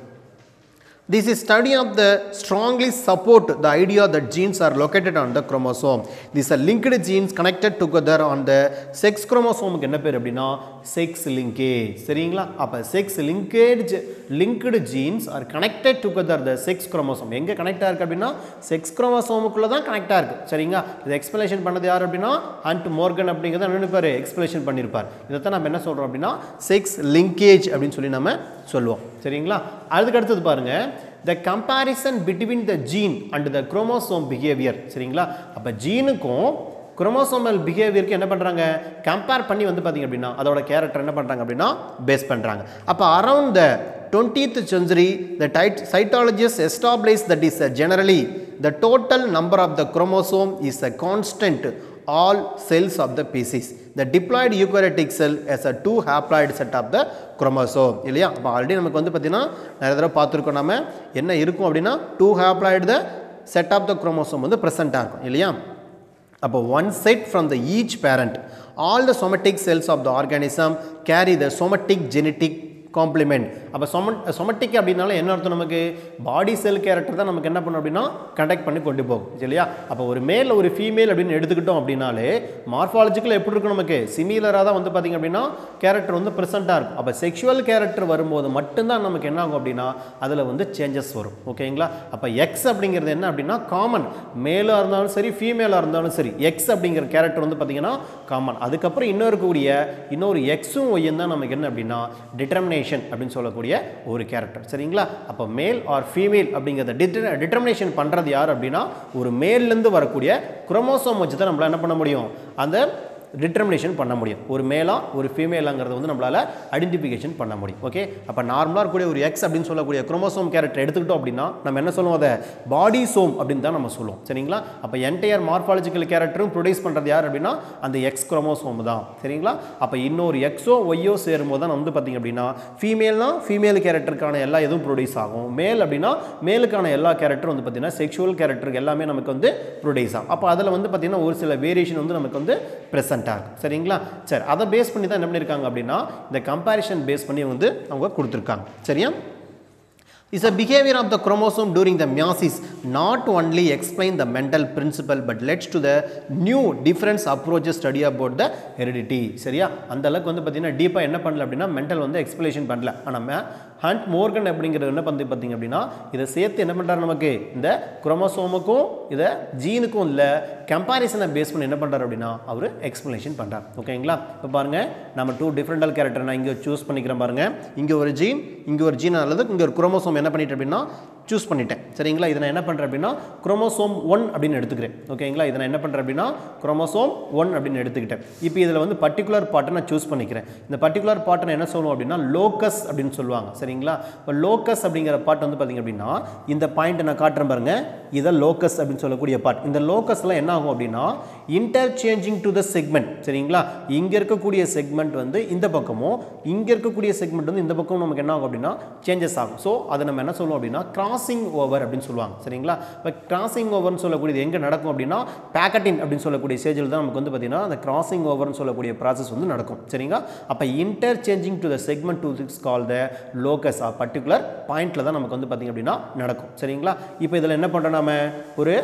This is study of the strongly support the idea that genes are located on the chromosome. These are linked genes connected together on the sex chromosome என்ன பேர் அப்படின்னா செக்ஸ் linkage சரிங்களா அப்போ sex linkage linked genes are connected together the sex chromosome எங்கே கனெக்டாக இருக்குது அப்படின்னா sex குரோமோசோமுக்குள்ளே தான் கனெக்டாக இருக்குது சரிங்களா இது எக்ஸ்பிளேஷன் பண்ணது யார் அப்படின்னா அண்ட் மோர்கன் அப்படிங்கிறத நினைப்பார் எக்ஸ்பிளேஷன் பண்ணியிருப்பார் இதைத்தான் நம்ம என்ன சொல்கிறோம் அப்படின்னா செக்ஸ் linkage அப்படின்னு சொல்லி நம்ம சொல்லுவோம். சரிங்களா? அதுக்கு அடுத்தது பாருங்க. The comparison between the gene and the chromosome behaviour சரிங்களா? அப்போ ஜீனுக்கும் குரோமோசோமல் பிஹேவியருக்கு என்ன பண்ணுறாங்க கம்பேர் பண்ணி வந்து பார்த்திங்க அப்படின்னா அதோட கேரக்டர் என்ன பண்ணுறாங்க அப்படின்னா பேஸ் பண்ணுறாங்க அப்போ around the twentieth century the tight cytologist establish that is generally the total number of the chromosome is a constant all cells of the species The diploid eukaryotic cell as a two haploid set of the chromosome இல்லையா? அப்போ already நமக்கு வந்து பார்த்தீங்கன்னா நிறைய தடவை பார்த்துருக்கோம் நம்ம என்ன இருக்கும் அப்படின்னா two haploid the set of the chromosome வந்து ப்ரெசென்ட்டாக இருக்கும் இல்லையா? அப்போ one set from the each parent all the somatic cells of the organism carry the somatic genetic complement அப்போ சொம சொமட்டிக் அப்படின்னால என்ன அர்த்தம் நமக்கு? பாடி செல் கேரக்டர் தான் நமக்கு என்ன பண்ணும் அப்படின்னா கண்டக்ட் பண்ணி கொண்டு போகும். சரியா அப்போ ஒரு மேல் ஒரு ஃபீமேல் அப்படின்னு எடுத்துக்கிட்டோம் அப்படின்னாலே மார்ஃபாலஜிக்கல் எப்படி இருக்கும் நமக்கு? சிமிலராக தான் வந்து பார்த்திங்க அப்படின்னா கேரக்டர் வந்து ப்ரெசென்ட்டாக இருக்கும். அப்போ செக்ஷுவல் கேரக்டர் வரும்போது மட்டும்தான் நமக்கு என்ன ஆகும் அப்படின்னா அதில் வந்து சேஞ்சஸ் வரும். ஓகேங்களா அப்போ எக்ஸ் அப்படிங்கிறது என்ன அப்படின்னா காமன் மேலாக இருந்தாலும் சரி ஃபீமேலாக இருந்தாலும் சரி எக்ஸ் அப்படிங்கிற கேரக்டர் வந்து பார்த்திங்கன்னா காமன் அதுக்கப்புறம் இன்னொரு இருக்கக்கூடிய இன்னொரு எக்ஸும் ஒய்யும் தான் நமக்கு என்ன அப்படின்னா டிட்டர்மினேஷன் அப்படின்னு சொல்லக்கூடிய ஒரு கேரக்டர் சரிங்களா? அப்போ மேல் ஆர் ஃபீமேல் அப்படிங்கிறத டிட்டர் டிட்டர்மினேஷன் பண்ணுறது யார் அப்படின்னா ஒரு மேல்லேருந்து வரக்கூடிய குரோமோசோம் வச்சு தான் நம்மளால் என்ன பண்ண முடியும்? அந்த டிட்டர்மினேஷன் பண்ண முடியும். ஒரு மேலா ஒரு ஃபீமேலாங்கிறத வந்து நம்மளால் ஐடென்டிஃபிகேஷன் பண்ண முடியும். ஓகே அப்போ நார்மலாக இருக்கக்கூடிய ஒரு எக்ஸ் அப்படின்னு சொல்லக்கூடிய குரோமோசோம் கேரக்டர் எடுத்துக்கிட்டோம் அப்படின்னா நம்ம என்ன சொல்லுவோம் அதை? பாடி சோம் அப்படின்னு தான் நம்ம சொல்லுவோம். சரிங்களா? அப்போ என்டையர் மார்ஃபாலஜிக்கல் கேரக்டரும் ப்ரொடியூஸ் பண்ணுறது யார் அப்படின்னா அந்த எக்ஸ் குரோமோசோம் தான். சரிங்களா? அப்போ இன்னொரு எக்ஸோ ஒய்யோ சேரும்போது தான் வந்து பார்த்திங்க அப்படின்னா ஃபீமேல்னா ஃபீமேல் கேரக்டருக்கான எல்லா எதுவும் ப்ரொடியூஸ் ஆகும். மேல் அப்படின்னா மேலுக்கான எல்லா கேரக்டரும் வந்து பார்த்திங்கன்னா செக்ஷுவல் கேரக்டருக்கு எல்லாமே நமக்கு வந்து ப்ரொடியூஸ் ஆகும். அப்போ அதில் வந்து பார்த்திங்கன்னா ஒரு சில வேரியேஷன் வந்து நமக்கு வந்து ப்ரெசென்ட்டாக இருக்கும் சரிங்களா? சரி அதை பேஸ் பண்ணி தான் என்ன பண்ணியிருக்காங்க அப்படின்னா இந்த கம்பேரிஷன் பேஸ் பண்ணி வந்து அவங்க கொடுத்துருக்காங்க. சரியா? Is a behavior of the chromosome during the meiosis. Not only explain the mental principle but leads to the new difference approaches study about the heredity. சரியா? அந்த அளவுக்கு வந்து பார்த்தீங்கன்னா டீப்பாக என்ன பண்ணல அப்படின்னா மென்டல் வந்து எக்ஸ்பிளேஷன் பண்ணல. ஆனால் ஹண்ட் மோர்கன் அப்படிங்கிறது என்ன பண்ணி பார்த்தீங்க அப்படின்னா இதை சேர்த்து என்ன பண்ணுறாரு நமக்கு? இந்த குரோமோசோமுக்கும் இதை ஜீனுக்கும் இல்லை கம்பாரிசனை பேஸ் பண்ணி என்ன பண்ணுறாரு அப்படின்னா அவர் எக்ஸ்பிளேஷன் பண்ணுறார் ஓகேங்களா? இப்போ பாருங்கள் நம்ம டூ டிஃப்ரெண்டல் கேரக்டர் நான் இங்கே சூஸ் பண்ணிக்கிறேன் பாருங்கள் இங்கே ஒரு ஜீன் இங்கே ஒரு ஜீன் அல்லது இங்கே ஒரு குரோமோசோம் என்ன பண்ணிட்டேன் அப்படின்னா சூஸ் பண்ணிட்டேன். சரிங்களா? இதை நான் என்ன பண்ணுறேன் அப்படின்னா குரோமோசோம் ஒன் அப்படின்னு எடுத்துக்கிறேன். ஓகேங்களா? இதை நான் என்ன பண்ணுறேன் அப்படின்னா குரோமோசோம் ஒன் அப்படின்னு எடுத்துக்கிட்டேன். இப்போ இதில் வந்து பர்டிகுலர் பாட்டை நான் சூஸ் பண்ணிக்கிறேன். இந்த பர்டிகுலர் பாட்டை நான் என்ன சொல்லுவோம் அப்படின்னா லோக்கஸ் அப்படின்னு சொல்லுவாங்க. சரிங்களா? இப்போ லோக்கஸ் அப்படிங்கிற பாட்டு வந்து பார்த்திங்க அப்படின்னா இந்த பாயிண்ட்டை நான் காட்டுறேன் பாருங்கள் இதை லோக்கஸ் அப்படின்னு சொல்லக்கூடிய பாட் இந்த லோக்கஸில் என்ன ஆகும் அப்படின்னா இன்டர்சேஞ்சிங் டு த செக்மெண்ட் சரிங்களா? இங்கே இருக்கக்கூடிய செக்மெண்ட் வந்து இந்த பக்கமும் இங்கே இருக்கக்கூடிய செக்மெண்ட் வந்து இந்த பக்கமும் நமக்கு என்ன ஆகும் அப்படின்னா சேஞ்சஸ் ஆகும். ஸோ அதை நம்ம என்ன சொல்லுவோம் அப்படின்னா கிராஸ் கிராசிங் ஓவர் அப்படின்னு சொல்லுவாங்க சரிங்களா? இப்போ கிராசிங் ஓவர்னு சொல்லக்கூடியது எங்கே நடக்கும் அப்படின்னா பேக்கட்டின் அப்படின்னு சொல்லக்கூடிய ஸ்டேஜில் தான் நமக்கு வந்து பார்த்திங்கன்னா அந்த கிராசிங் ஓவர்னு சொல்லக்கூடிய ப்ராசஸ் வந்து நடக்கும் சரிங்களா? அப்போ interchanging to the segment two six call the locus a particular பாயிண்ட்டில் தான் நமக்கு வந்து பார்த்திங்க அப்படின்னா நடக்கும் சரிங்களா? இப்போ இதில் என்ன பண்ணுறோம் நம்ம ஒரு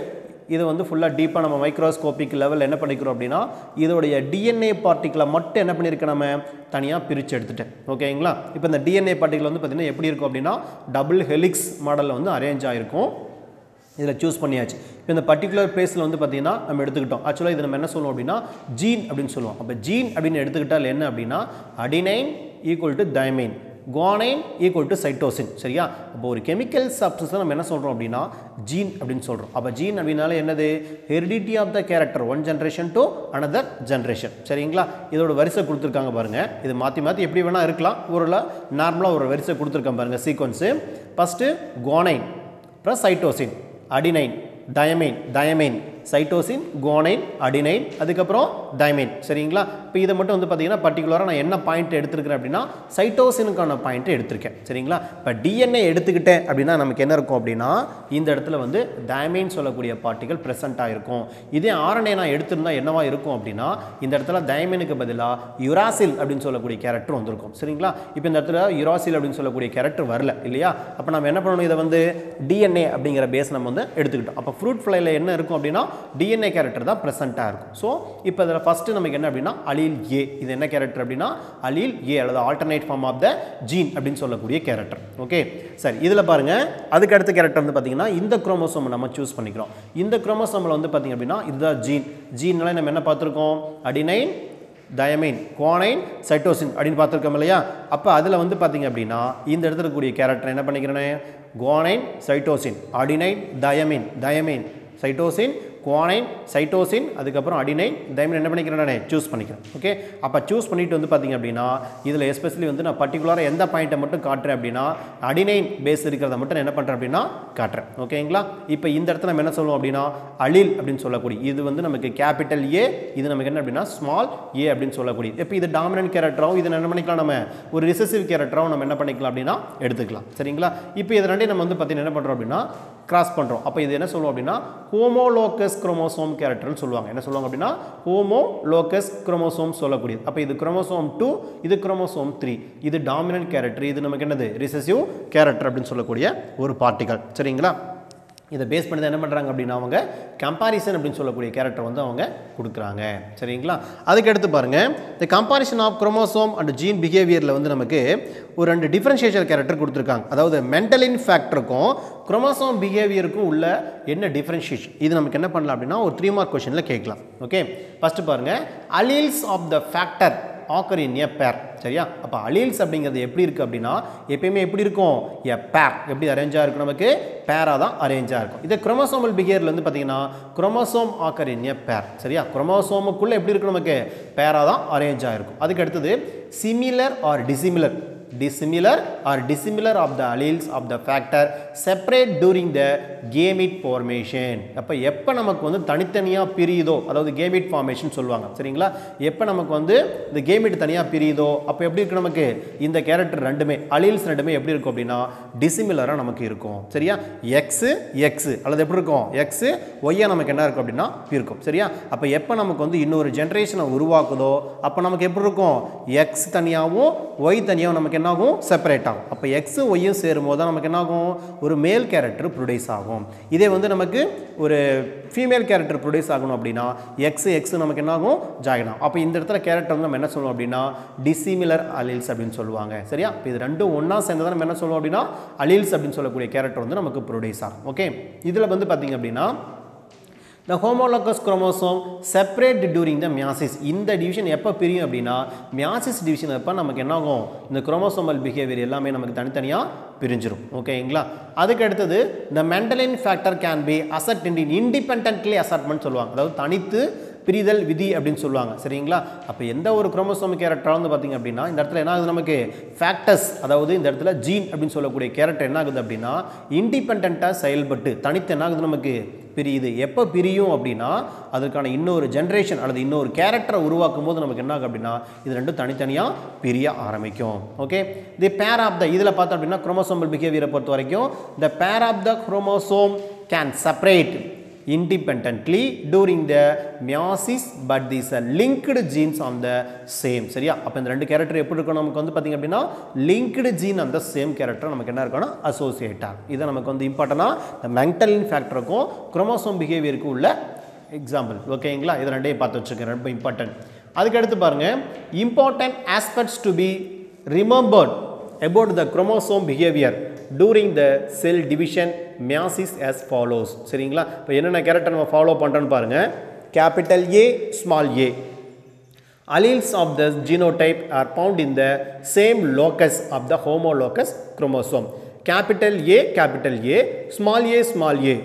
இது வந்து ஃபுல்லாக டீப்பாக நம்ம மைக்ரோஸ்கோபிக் லெவல் என்ன பண்ணிக்கிறோம் அப்படின்னா இதோடைய டிஎன்ஏ பார்ட்டிக்கலை மட்டும் என்ன பண்ணியிருக்கேன் நம்ம? தனியாக பிரித்து எடுத்துட்டேன். ஓகேங்களா இப்போ இந்த டிஎன்ஏ பார்ட்டிகள் வந்து பார்த்திங்கன்னா எப்படி இருக்கும் அப்படின்னா டபுள் ஹெலிக்ஸ் மாடலில் வந்து அரேஞ்ச் ஆகிருக்கும் இதில் சூஸ் பண்ணியாச்சு. இப்போ இந்த பர்டிகுலர் பிளேஸில் வந்து பார்த்திங்கன்னா நம்ம எடுத்துக்கிட்டோம். ஆக்சுவலாக இது நம்ம என்ன சொல்லுவோம் அப்படின்னா ஜீன் அப்படின்னு சொல்லுவோம். அப்போ ஜீன் அப்படின்னு எடுத்துக்கிட்டால் என்ன அப்படின்னா adenine equal to thymine guanine equal to cytosine சரியா? இப்போ ஒரு கெமிக்கல் சப்ஸ்டன்ஸ் நம்ம என்ன சொல்கிறோம் அப்படின்னா ஜீன் அப்படின்னு சொல்கிறோம் அப்போ ஜீன் அப்படின்னால என்னது? Heredity of the character one generation to another generation சரிங்களா? இதோட வரிசை கொடுத்துருக்காங்க பாருங்கள் இது மாற்றி மாற்றி எப்படி வேணால் இருக்கலாம். ஒரு நார்மலாக ஒரு வரிசை கொடுத்துருக்காங்க பாருங்கள் சீக்வன்ஸு ஃபஸ்ட்டு குவானைன் அப்புறம் cytosine adenine thymine thymine cytosine guanine adenine அதுக்கப்புறம் டைமைன் சரிங்களா? இப்போ இதை மட்டும் வந்து பார்த்தீங்கன்னா பர்டிகுலராக நான் என்ன பாயிண்ட் எடுத்திருக்கிறேன் அப்படின்னா சைட்டோசினுக்கான பாயிண்ட்டை எடுத்திருக்கேன். சரிங்களா? இப்போ டிஎன்ஏ எடுத்துக்கிட்டேன் அப்படின்னா நமக்கு என்ன இருக்கும் அப்படின்னா இந்த இடத்துல வந்து டைமைன் சொல்லக்கூடிய பார்ட்டிகள் ப்ரெசென்ட்டாக இருக்கும் இதே ஆர்என்ஏ நான் எடுத்திருந்தா என்னவா இருக்கும் அப்படின்னா இந்த இடத்துல டைமைனுக்கு பதிலாக யுராசில் அப்படின்னு சொல்லக்கூடிய கேரக்டர் வந்திருக்கும். சரிங்களா? இப்போ இந்த இடத்துல யுராசில் அப்படின்னு சொல்லக்கூடிய கேரக்டர் வரல இல்லையா? அப்போ நம்ம என்ன பண்ணணும் இதை வந்து டிஎன்ஏ அப்படிங்கிற பேஸ் நம்ம வந்து எடுத்துக்கிட்டோம். அப்போ ஃப்ரூட் ஃப்ளைல என்ன இருக்கும் அப்படின்னா டிஎன்ஏ கேரக்டர் தான் ப்ரெசென்ட்டாக இருக்கும். ஸோ இப்போ இதில் ஃபஸ்ட்டு நமக்கு என்ன அப்படின்னா அலீல் ஏ இது என்ன கேரக்டர் அப்படின்னா அலீல் ஏ அல்லது alternate form of the gene அப்படின்னு சொல்லக்கூடிய கேரக்டர் ஓகே சரி இதில் பாருங்கள் அதுக்கு அடுத்த கேரக்டர் வந்து பார்த்தீங்கன்னா இந்த குரோமோசோம் நம்ம சூஸ் பண்ணிக்கிறோம். இந்த குரோமோசோமில் வந்து பார்த்திங்க அப்படின்னா இதுதான் ஜீன் ஜீன்னால நம்ம என்ன பார்த்துருக்கோம்? அடினைன் டயமைன் குவானைன் சைட்டோசின் அப்படின்னு பார்த்துருக்கோம் இல்லையா? அப்போ அதில் வந்து பார்த்தீங்க அப்படின்னா இந்த இடத்துல இருக்கக்கூடிய கேரக்டர் என்ன பண்ணிக்கிறேன்? Guanine cytosine adenine thymine thymine cytosine guanine cytosine அதுக்கப்புறம் அடினைன் டைமின் என்ன பண்ணிக்கிறேன் நான் சூஸ் பண்ணிக்கிறேன். ஓகே அப்போ சூஸ் பண்ணிட்டு வந்து பார்த்தீங்க அப்படின்னா இதில் எஸ்பெஷலி வந்து நான் பர்டிகுலராக எந்த பாயிண்ட்டை மட்டும் காட்டுறேன் அப்படின்னா அடினைன் பேஸ் இருக்கிறத மட்டும் நான் என்ன பண்ணுறேன் அப்படின்னா காட்டுறேன். ஓகேங்களா இப்போ இந்த இடத்துல நம்ம என்ன சொல்லுவோம் அப்படின்னா அலில் அப்படின்னு சொல்லக்கூடிய இது வந்து நமக்கு கேபிட்டல் ஏ இது நமக்கு என்ன அப்படின்னா ஸ்மால் ஏ அப்படின்னு சொல்லக்கூடிய இப்போ இது டாமினன்ட் கேரக்டராகவும் இது என்ன பண்ணிக்கலாம் நம்ம ஒரு ரிசசிவ் கேரக்டராகவும் நம்ம என்ன பண்ணிக்கலாம் அப்படின்னா எடுத்துக்கலாம். சரிங்களா? இப்போ இதை ரெண்டையும் நம்ம வந்து பார்த்தீங்கன்னா என்ன பண்ணுறோம் அப்படின்னா கிராஸ் பண்ணுறோம் அப்போ இது என்ன சொல்லுவோம் அப்படின்னா ஹோமோலோக்கஸ் குரோமோசோம் கேரக்டர்னு சொல்லுவாங்க. என்ன சொல்லுவாங்க அப்படின்னா ஹோமோ லோக்கஸ் குரோமோசோம் சொல்லக்கூடியது. அப்போ இது குரோமோசோம் டூ இது குரோமோசோம் த்ரீ இது டாமினன்ட் கேரக்டர் இது நமக்கு என்னது? ரிசசிவ் கேரக்டர் அப்படின்னு சொல்லக்கூடிய ஒரு பார்ட்டிகல் சரிங்களா? இதை பேஸ் பண்ணி தான் என்ன பண்ணுறாங்க அப்படின்னா அவங்க கம்பாரிசன் அப்படின்னு சொல்லக்கூடிய கேரக்டர் வந்து அவங்க கொடுக்குறாங்க. சரிங்களா? அதுக்கு அடுத்து பாருங்கள் இந்த comparison of chromosome and gene பிஹேவியரில் வந்து நமக்கு ஒரு ரெண்டு டிஃப்ரென்ஷியேஷன் கேரக்டர் கொடுத்துருக்காங்க. அதாவது மென்டலின் ஃபேக்டருக்கும் குரோமோசோம் பிஹேவியருக்கும் உள்ள என்ன டிஃப்ரென்ஷியேஷன் இது நமக்கு என்ன பண்ணலாம் அப்படின்னா ஒரு த்ரீ மார்க் கொஷனில் கேட்கலாம். ஓகே ஃபஸ்ட்டு பாருங்கள் alleles of the factor occur in a pair. சரியா? அப்போ அலீல்ஸ் அப்படிங்கிறது எப்படி இருக்குது அப்படின்னா எப்பயுமே எப்படி இருக்கும்? எ பேர். எப்படி அரேஞ்சாக இருக்கும் நமக்கு? பேராக தான் அரேஞ்சாக இருக்கும். இது குரோமோசோமல் பிஹேவியரில் வந்து பார்த்தீங்கன்னா குரோமோசோம் ஆக்கர் இன் எ பேர். சரியா? குரோமோசோமுக்குள்ளே எப்படி இருக்கும் நமக்கு? பேராக தான் அரேஞ்சாக இருக்கும். அதுக்கு அடுத்தது similar or dissimilar dissimilar or dissimilar of the alleles of the factor separate during the gamete formation. அப்போ எப்போ நமக்கு வந்து தனித்தனியாக பிரியுதோ அதாவது கேமிட் ஃபார்மேஷன் சொல்லுவாங்க சரிங்களா? எப்போ நமக்கு வந்து இந்த கேமிட் தனியாக பிரியுதோ அப்போ எப்படி இருக்கு நமக்கு? இந்த கேரக்டர் ரெண்டுமே அலீல்ஸ் ரெண்டுமே எப்படி இருக்கும் அப்படின்னா டிசிமிலராக நமக்கு இருக்கும் சரியா? எக்ஸு எக்ஸு அல்லது எப்படி இருக்கும்? எக்ஸு ஒய்யா நமக்கு என்ன இருக்கும் அப்படின்னா இருக்கும் சரியா? அப்போ எப்போ நமக்கு வந்து இன்னொரு ஜென்ரேஷனை உருவாக்குதோ அப்போ நமக்கு எப்படி இருக்கும்? எக்ஸ் தனியாகவும் ஒய் தனியாகவும் நமக்கு என்ன ஆகும் செப்பரேட் ஆகும். அப்போ எக்ஸு ஒய்யும் சேரும்போது தான் நமக்கு என்ன ஆகும் ஒரு மேல் கேரக்டர் ப்ரொடியூஸ் ஆகும். இதே வந்து நமக்கு ஒரு ஃபீமேல் கேரக்டர் ப்ரொடியூஸ் ஆகணும் அப்படின்னா எக்ஸு எக்ஸ் நமக்கு என்ன ஆகும் ஜாயின் ஆகும். அப்போ இந்த இடத்துல கேரக்டர் வந்து நம்ம என்ன சொல்லுவோம் அப்படின்னா டிசிமிலர் அலீல்ஸ் அப்படின்னு சொல்லுவாங்க. சரியா? இப்போ இது ரெண்டும் ஒன்றா சேர்ந்து நம்ம என்ன சொல்லுவோம் அப்படின்னா அலீல்ஸ் அப்படின்னு சொல்லக்கூடிய கேரக்டர் வந்து நமக்கு ப்ரொடியூஸ் ஆகும். ஓகே இதில் வந்து பார்த்தீங்க அப்படின்னா the homologous chromosome separate during the meiosis. இந்த டிவிஷன் எப்போ பிரியும் அப்படின்னா மியாசிஸ் டிவிஷன் அப்போ நமக்கு என்ன ஆகும் இந்த குரோமோசோமல் பிஹேவியர் எல்லாமே நமக்கு தனித்தனியாக பிரிஞ்சிடும் ஓகேங்களா அதுக்கு அடுத்தது இந்த Mendelian factor can be assort in independently assortment சொல்லுவாங்க. அதாவது தனித்து பிரிதல் விதி அப்படின்னு சொல்லுவாங்க. சரிங்களா? அப்போ எந்த ஒரு குரோமோசோம் கேரக்டர் வந்து பார்த்தீங்க அப்படின்னா இந்த இடத்துல என்ன ஆகுது நமக்கு? ஃபேக்டர்ஸ் அதாவது இந்த இடத்துல ஜீன் அப்படின்னு சொல்லக்கூடிய கேரக்டர் என்ன ஆகுது அப்படின்னா இண்டிபெண்ட்டாக செயல்பட்டு தனித்து என்ன ஆகுது நமக்கு? பிரியுது. எப்போ பிரியும் அப்படின்னா அதற்கான இன்னொரு ஜென்ரேஷன் அல்லது இன்னொரு கேரக்டரை உருவாக்கும் போது நமக்கு என்ன ஆகும் அப்படின்னா இது ரெண்டும் தனித்தனியாக பிரிய ஆரம்பிக்கும். ஓகே தி பேர் ஆஃப் த இதில் பார்த்தோம் அப்படின்னா குரோமோசோமல் பிஹேவியரை பொறுத்த வரைக்கும் the pair of the chromosome can separate independently during the meiosis but these are linked genes on the same சரியா? அப்போ இந்த ரெண்டு கேரக்டர் எப்படி இருக்கும் நமக்கு வந்து பார்த்திங்க அப்படின்னா linked gene அந்த சேம் கேரக்டர் நமக்கு என்ன இருக்கணும்? அசோசியேட் ஆகும். இது நமக்கு வந்து இம்பார்ட்டனாக இந்த மென்டலின் ஃபேக்டருக்கும் குரோமோசோம் பிஹேவியருக்கும் உள்ள எக்ஸாம்பிள் ஓகேங்களா இது ரெண்டையும் பார்த்து வச்சுருக்கேன் ரொம்ப இம்பார்ட்டன்ட் அதுக்கு அடுத்து பாருங்கள் important aspects to be remembered about the chromosome behaviour during the cell division meiosis as follows சரிங்களா இப்போ என்னென்ன கேரக்டர் நம்ம ஃபாலோ பண்ணுறோன்னு பாருங்கள் capital A small A alleles of the genotype are found in the same locus of the homologous chromosome capital A capital A small a small a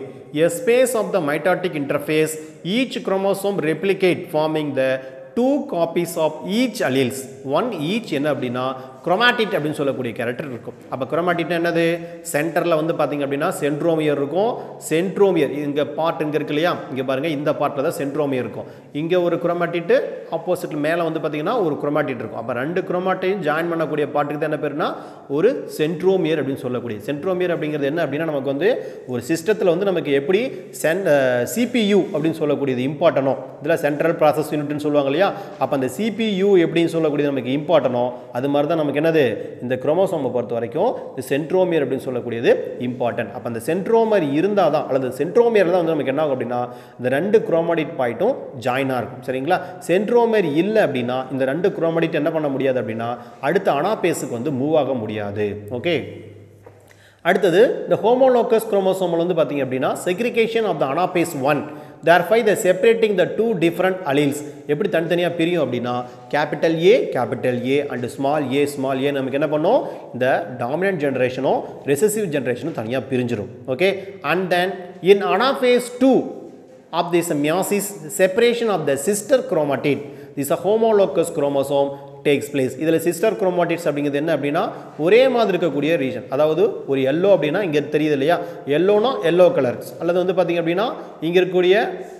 a space of the mitotic interface each chromosome replicate forming the two copies of each alleles one each என்ன அப்படின்னா chromatid அப்படின்னு சொல்லக்கூடிய character இருக்கும். அப்போ chromatid என்னது? சென்டரில் வந்து பார்த்தீங்க அப்படின்னா சென்ட்ரோமியர் இருக்கும். சென்ட்ரோமியர் இங்கே பார்ட் இங்கே இருக்கு இல்லையா? இங்கே பாருங்கள் இந்த பார்ட்டில் தான் சென்ட்ரோமியர் இருக்கும். இங்கே ஒரு குரோமாட்டிட்டு ஆப்போசிட்டில் மேலே வந்து பார்த்தீங்கன்னா ஒரு குரோமாட்டிட் இருக்கும். அப்போ ரெண்டு குரோமாட்டையும் ஜாயின் பண்ணக்கூடிய பார்ட்டுக்கு தான் என்ன பேருனா ஒரு சென்ட்ரோமியர் அப்படின்னு சொல்லக்கூடிய. சென்ட்ரோமியர் அப்படிங்கிறது என்ன அப்படின்னா நமக்கு வந்து ஒரு சிஸ்டத்தில் வந்து நமக்கு எப்படி சென் சிபியு அப்படின்னு சொல்லக்கூடியது இம்பார்ட்டனோ இதில் சென்ட்ரல் ப்ராசஸ் யூனிட்னு சொல்லுவாங்க இல்லையா? அப்போ அந்த சிபியு எப்படின்னு சொல்லக்கூடியது நமக்கு இம்பார்ட்டனோ அது மாதிரி தான் நமக்கு என்னது? இந்த குரோமோசோமை பொறுத்த வரைக்கும் இந்த சென்ட்ரோமியர் அப்படின்னு சொல்லக்கூடியது இம்பார்ட்டன்ட் அப்போ அந்த சென்ட்ரோமர் இருந்தால் தான் அல்லது சென்ட்ரோமியர் தான் வந்து நமக்கு என்ன ஆகும் அப்படின்னா இந்த ரெண்டு குரோமாடிட் பாயிண்ட்டும் ஜாயினாக இருக்கும். சரிங்களா? சென்ட்ரோமர் இல்லை அப்படின்னா இந்த ரெண்டு குரோமடிட் என்ன பண்ண முடியாது அப்படின்னா அடுத்த அனாபேஸுக்கு வந்து மூவ் ஆக முடியாது. ஓகே அடுத்தது இந்த ஹோமோலோக்கஸ் குரோமோசோமில் வந்து பார்த்தீங்க அப்படின்னா segregation of the anaphase one therefore the separating the two different alleles எப்படி தனித்தனியாக பிரியும் அப்படின்னா capital A capital A and small a small a நமக்கு என்ன பண்ணும்? இந்த டாமினன்ட் ஜென்ரேஷனும் ரெசசிவ் ஜென்ரேஷனும் தனியாக பிரிஞ்சிடும் okay and then in anaphase two of this meiosis separation of the sister chromatid. This a homologous chromosome. Takes place இதில் sister chromatids அப்படிங்கிறது என்ன அப்படின்னா ஒரே மாதிரி இருக்கக்கூடிய ரீஜன் அதாவது ஒரு எல்லோ அப்படின்னா இங்கே தெரியுது இல்லையா? எல்லோனா எல்லோ கலர்ஸ் அல்லது வந்து பார்த்தீங்க அப்படின்னா இங்கே இருக்கக்கூடிய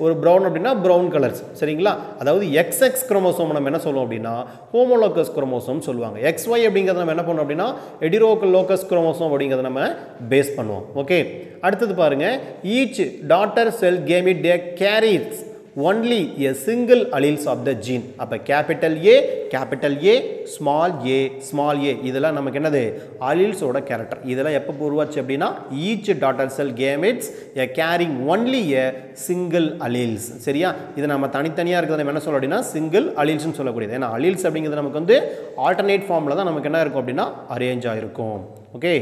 ஒரு ப்ரௌன் அப்படின்னா ப்ரௌன் கலர்ஸ் சரிங்களா? அதாவது எக்ஸ் எக்ஸ் குரோமோசோம் நம்ம என்ன சொல்லுவோம் அப்படின்னா ஹோமோலோக்கஸ் குரோமோசோம் சொல்லுவாங்க. எக்ஸ் ஒய் அப்படிங்கிறத நம்ம என்ன பண்ணோம் அப்படின்னா எடிரோக்கல் லோக்கஸ் குரோமோசோம் அப்படிங்கிறத நம்ம பேஸ் பண்ணுவோம். ஓகே அடுத்தது பாருங்கள் each daughter cell gamete they carries only a single alleles of the gene அப்போ capital A capital A small A small A இதெல்லாம் நமக்கு என்னது? அலீல்ஸோட கேரக்டர் இதெல்லாம் எப்போ உருவாச்சு அப்படின்னா each daughter cell gametes a carrying only a single alleles சரியா? இது நம்ம தனித்தனியாக இருக்கிறத நம்ம என்ன சொல்ல அப்படின்னா சிங்கிள் அலீல்ஸ்னு சொல்லக்கூடியது. ஏன்னா அலீல்ஸ் அப்படிங்கிறது நமக்கு வந்து ஆல்டர்னேட் ஃபார்மில் தான் நமக்கு என்ன இருக்கும் அப்படின்னா அரேஞ்ச் ஆகிருக்கும் ஓகே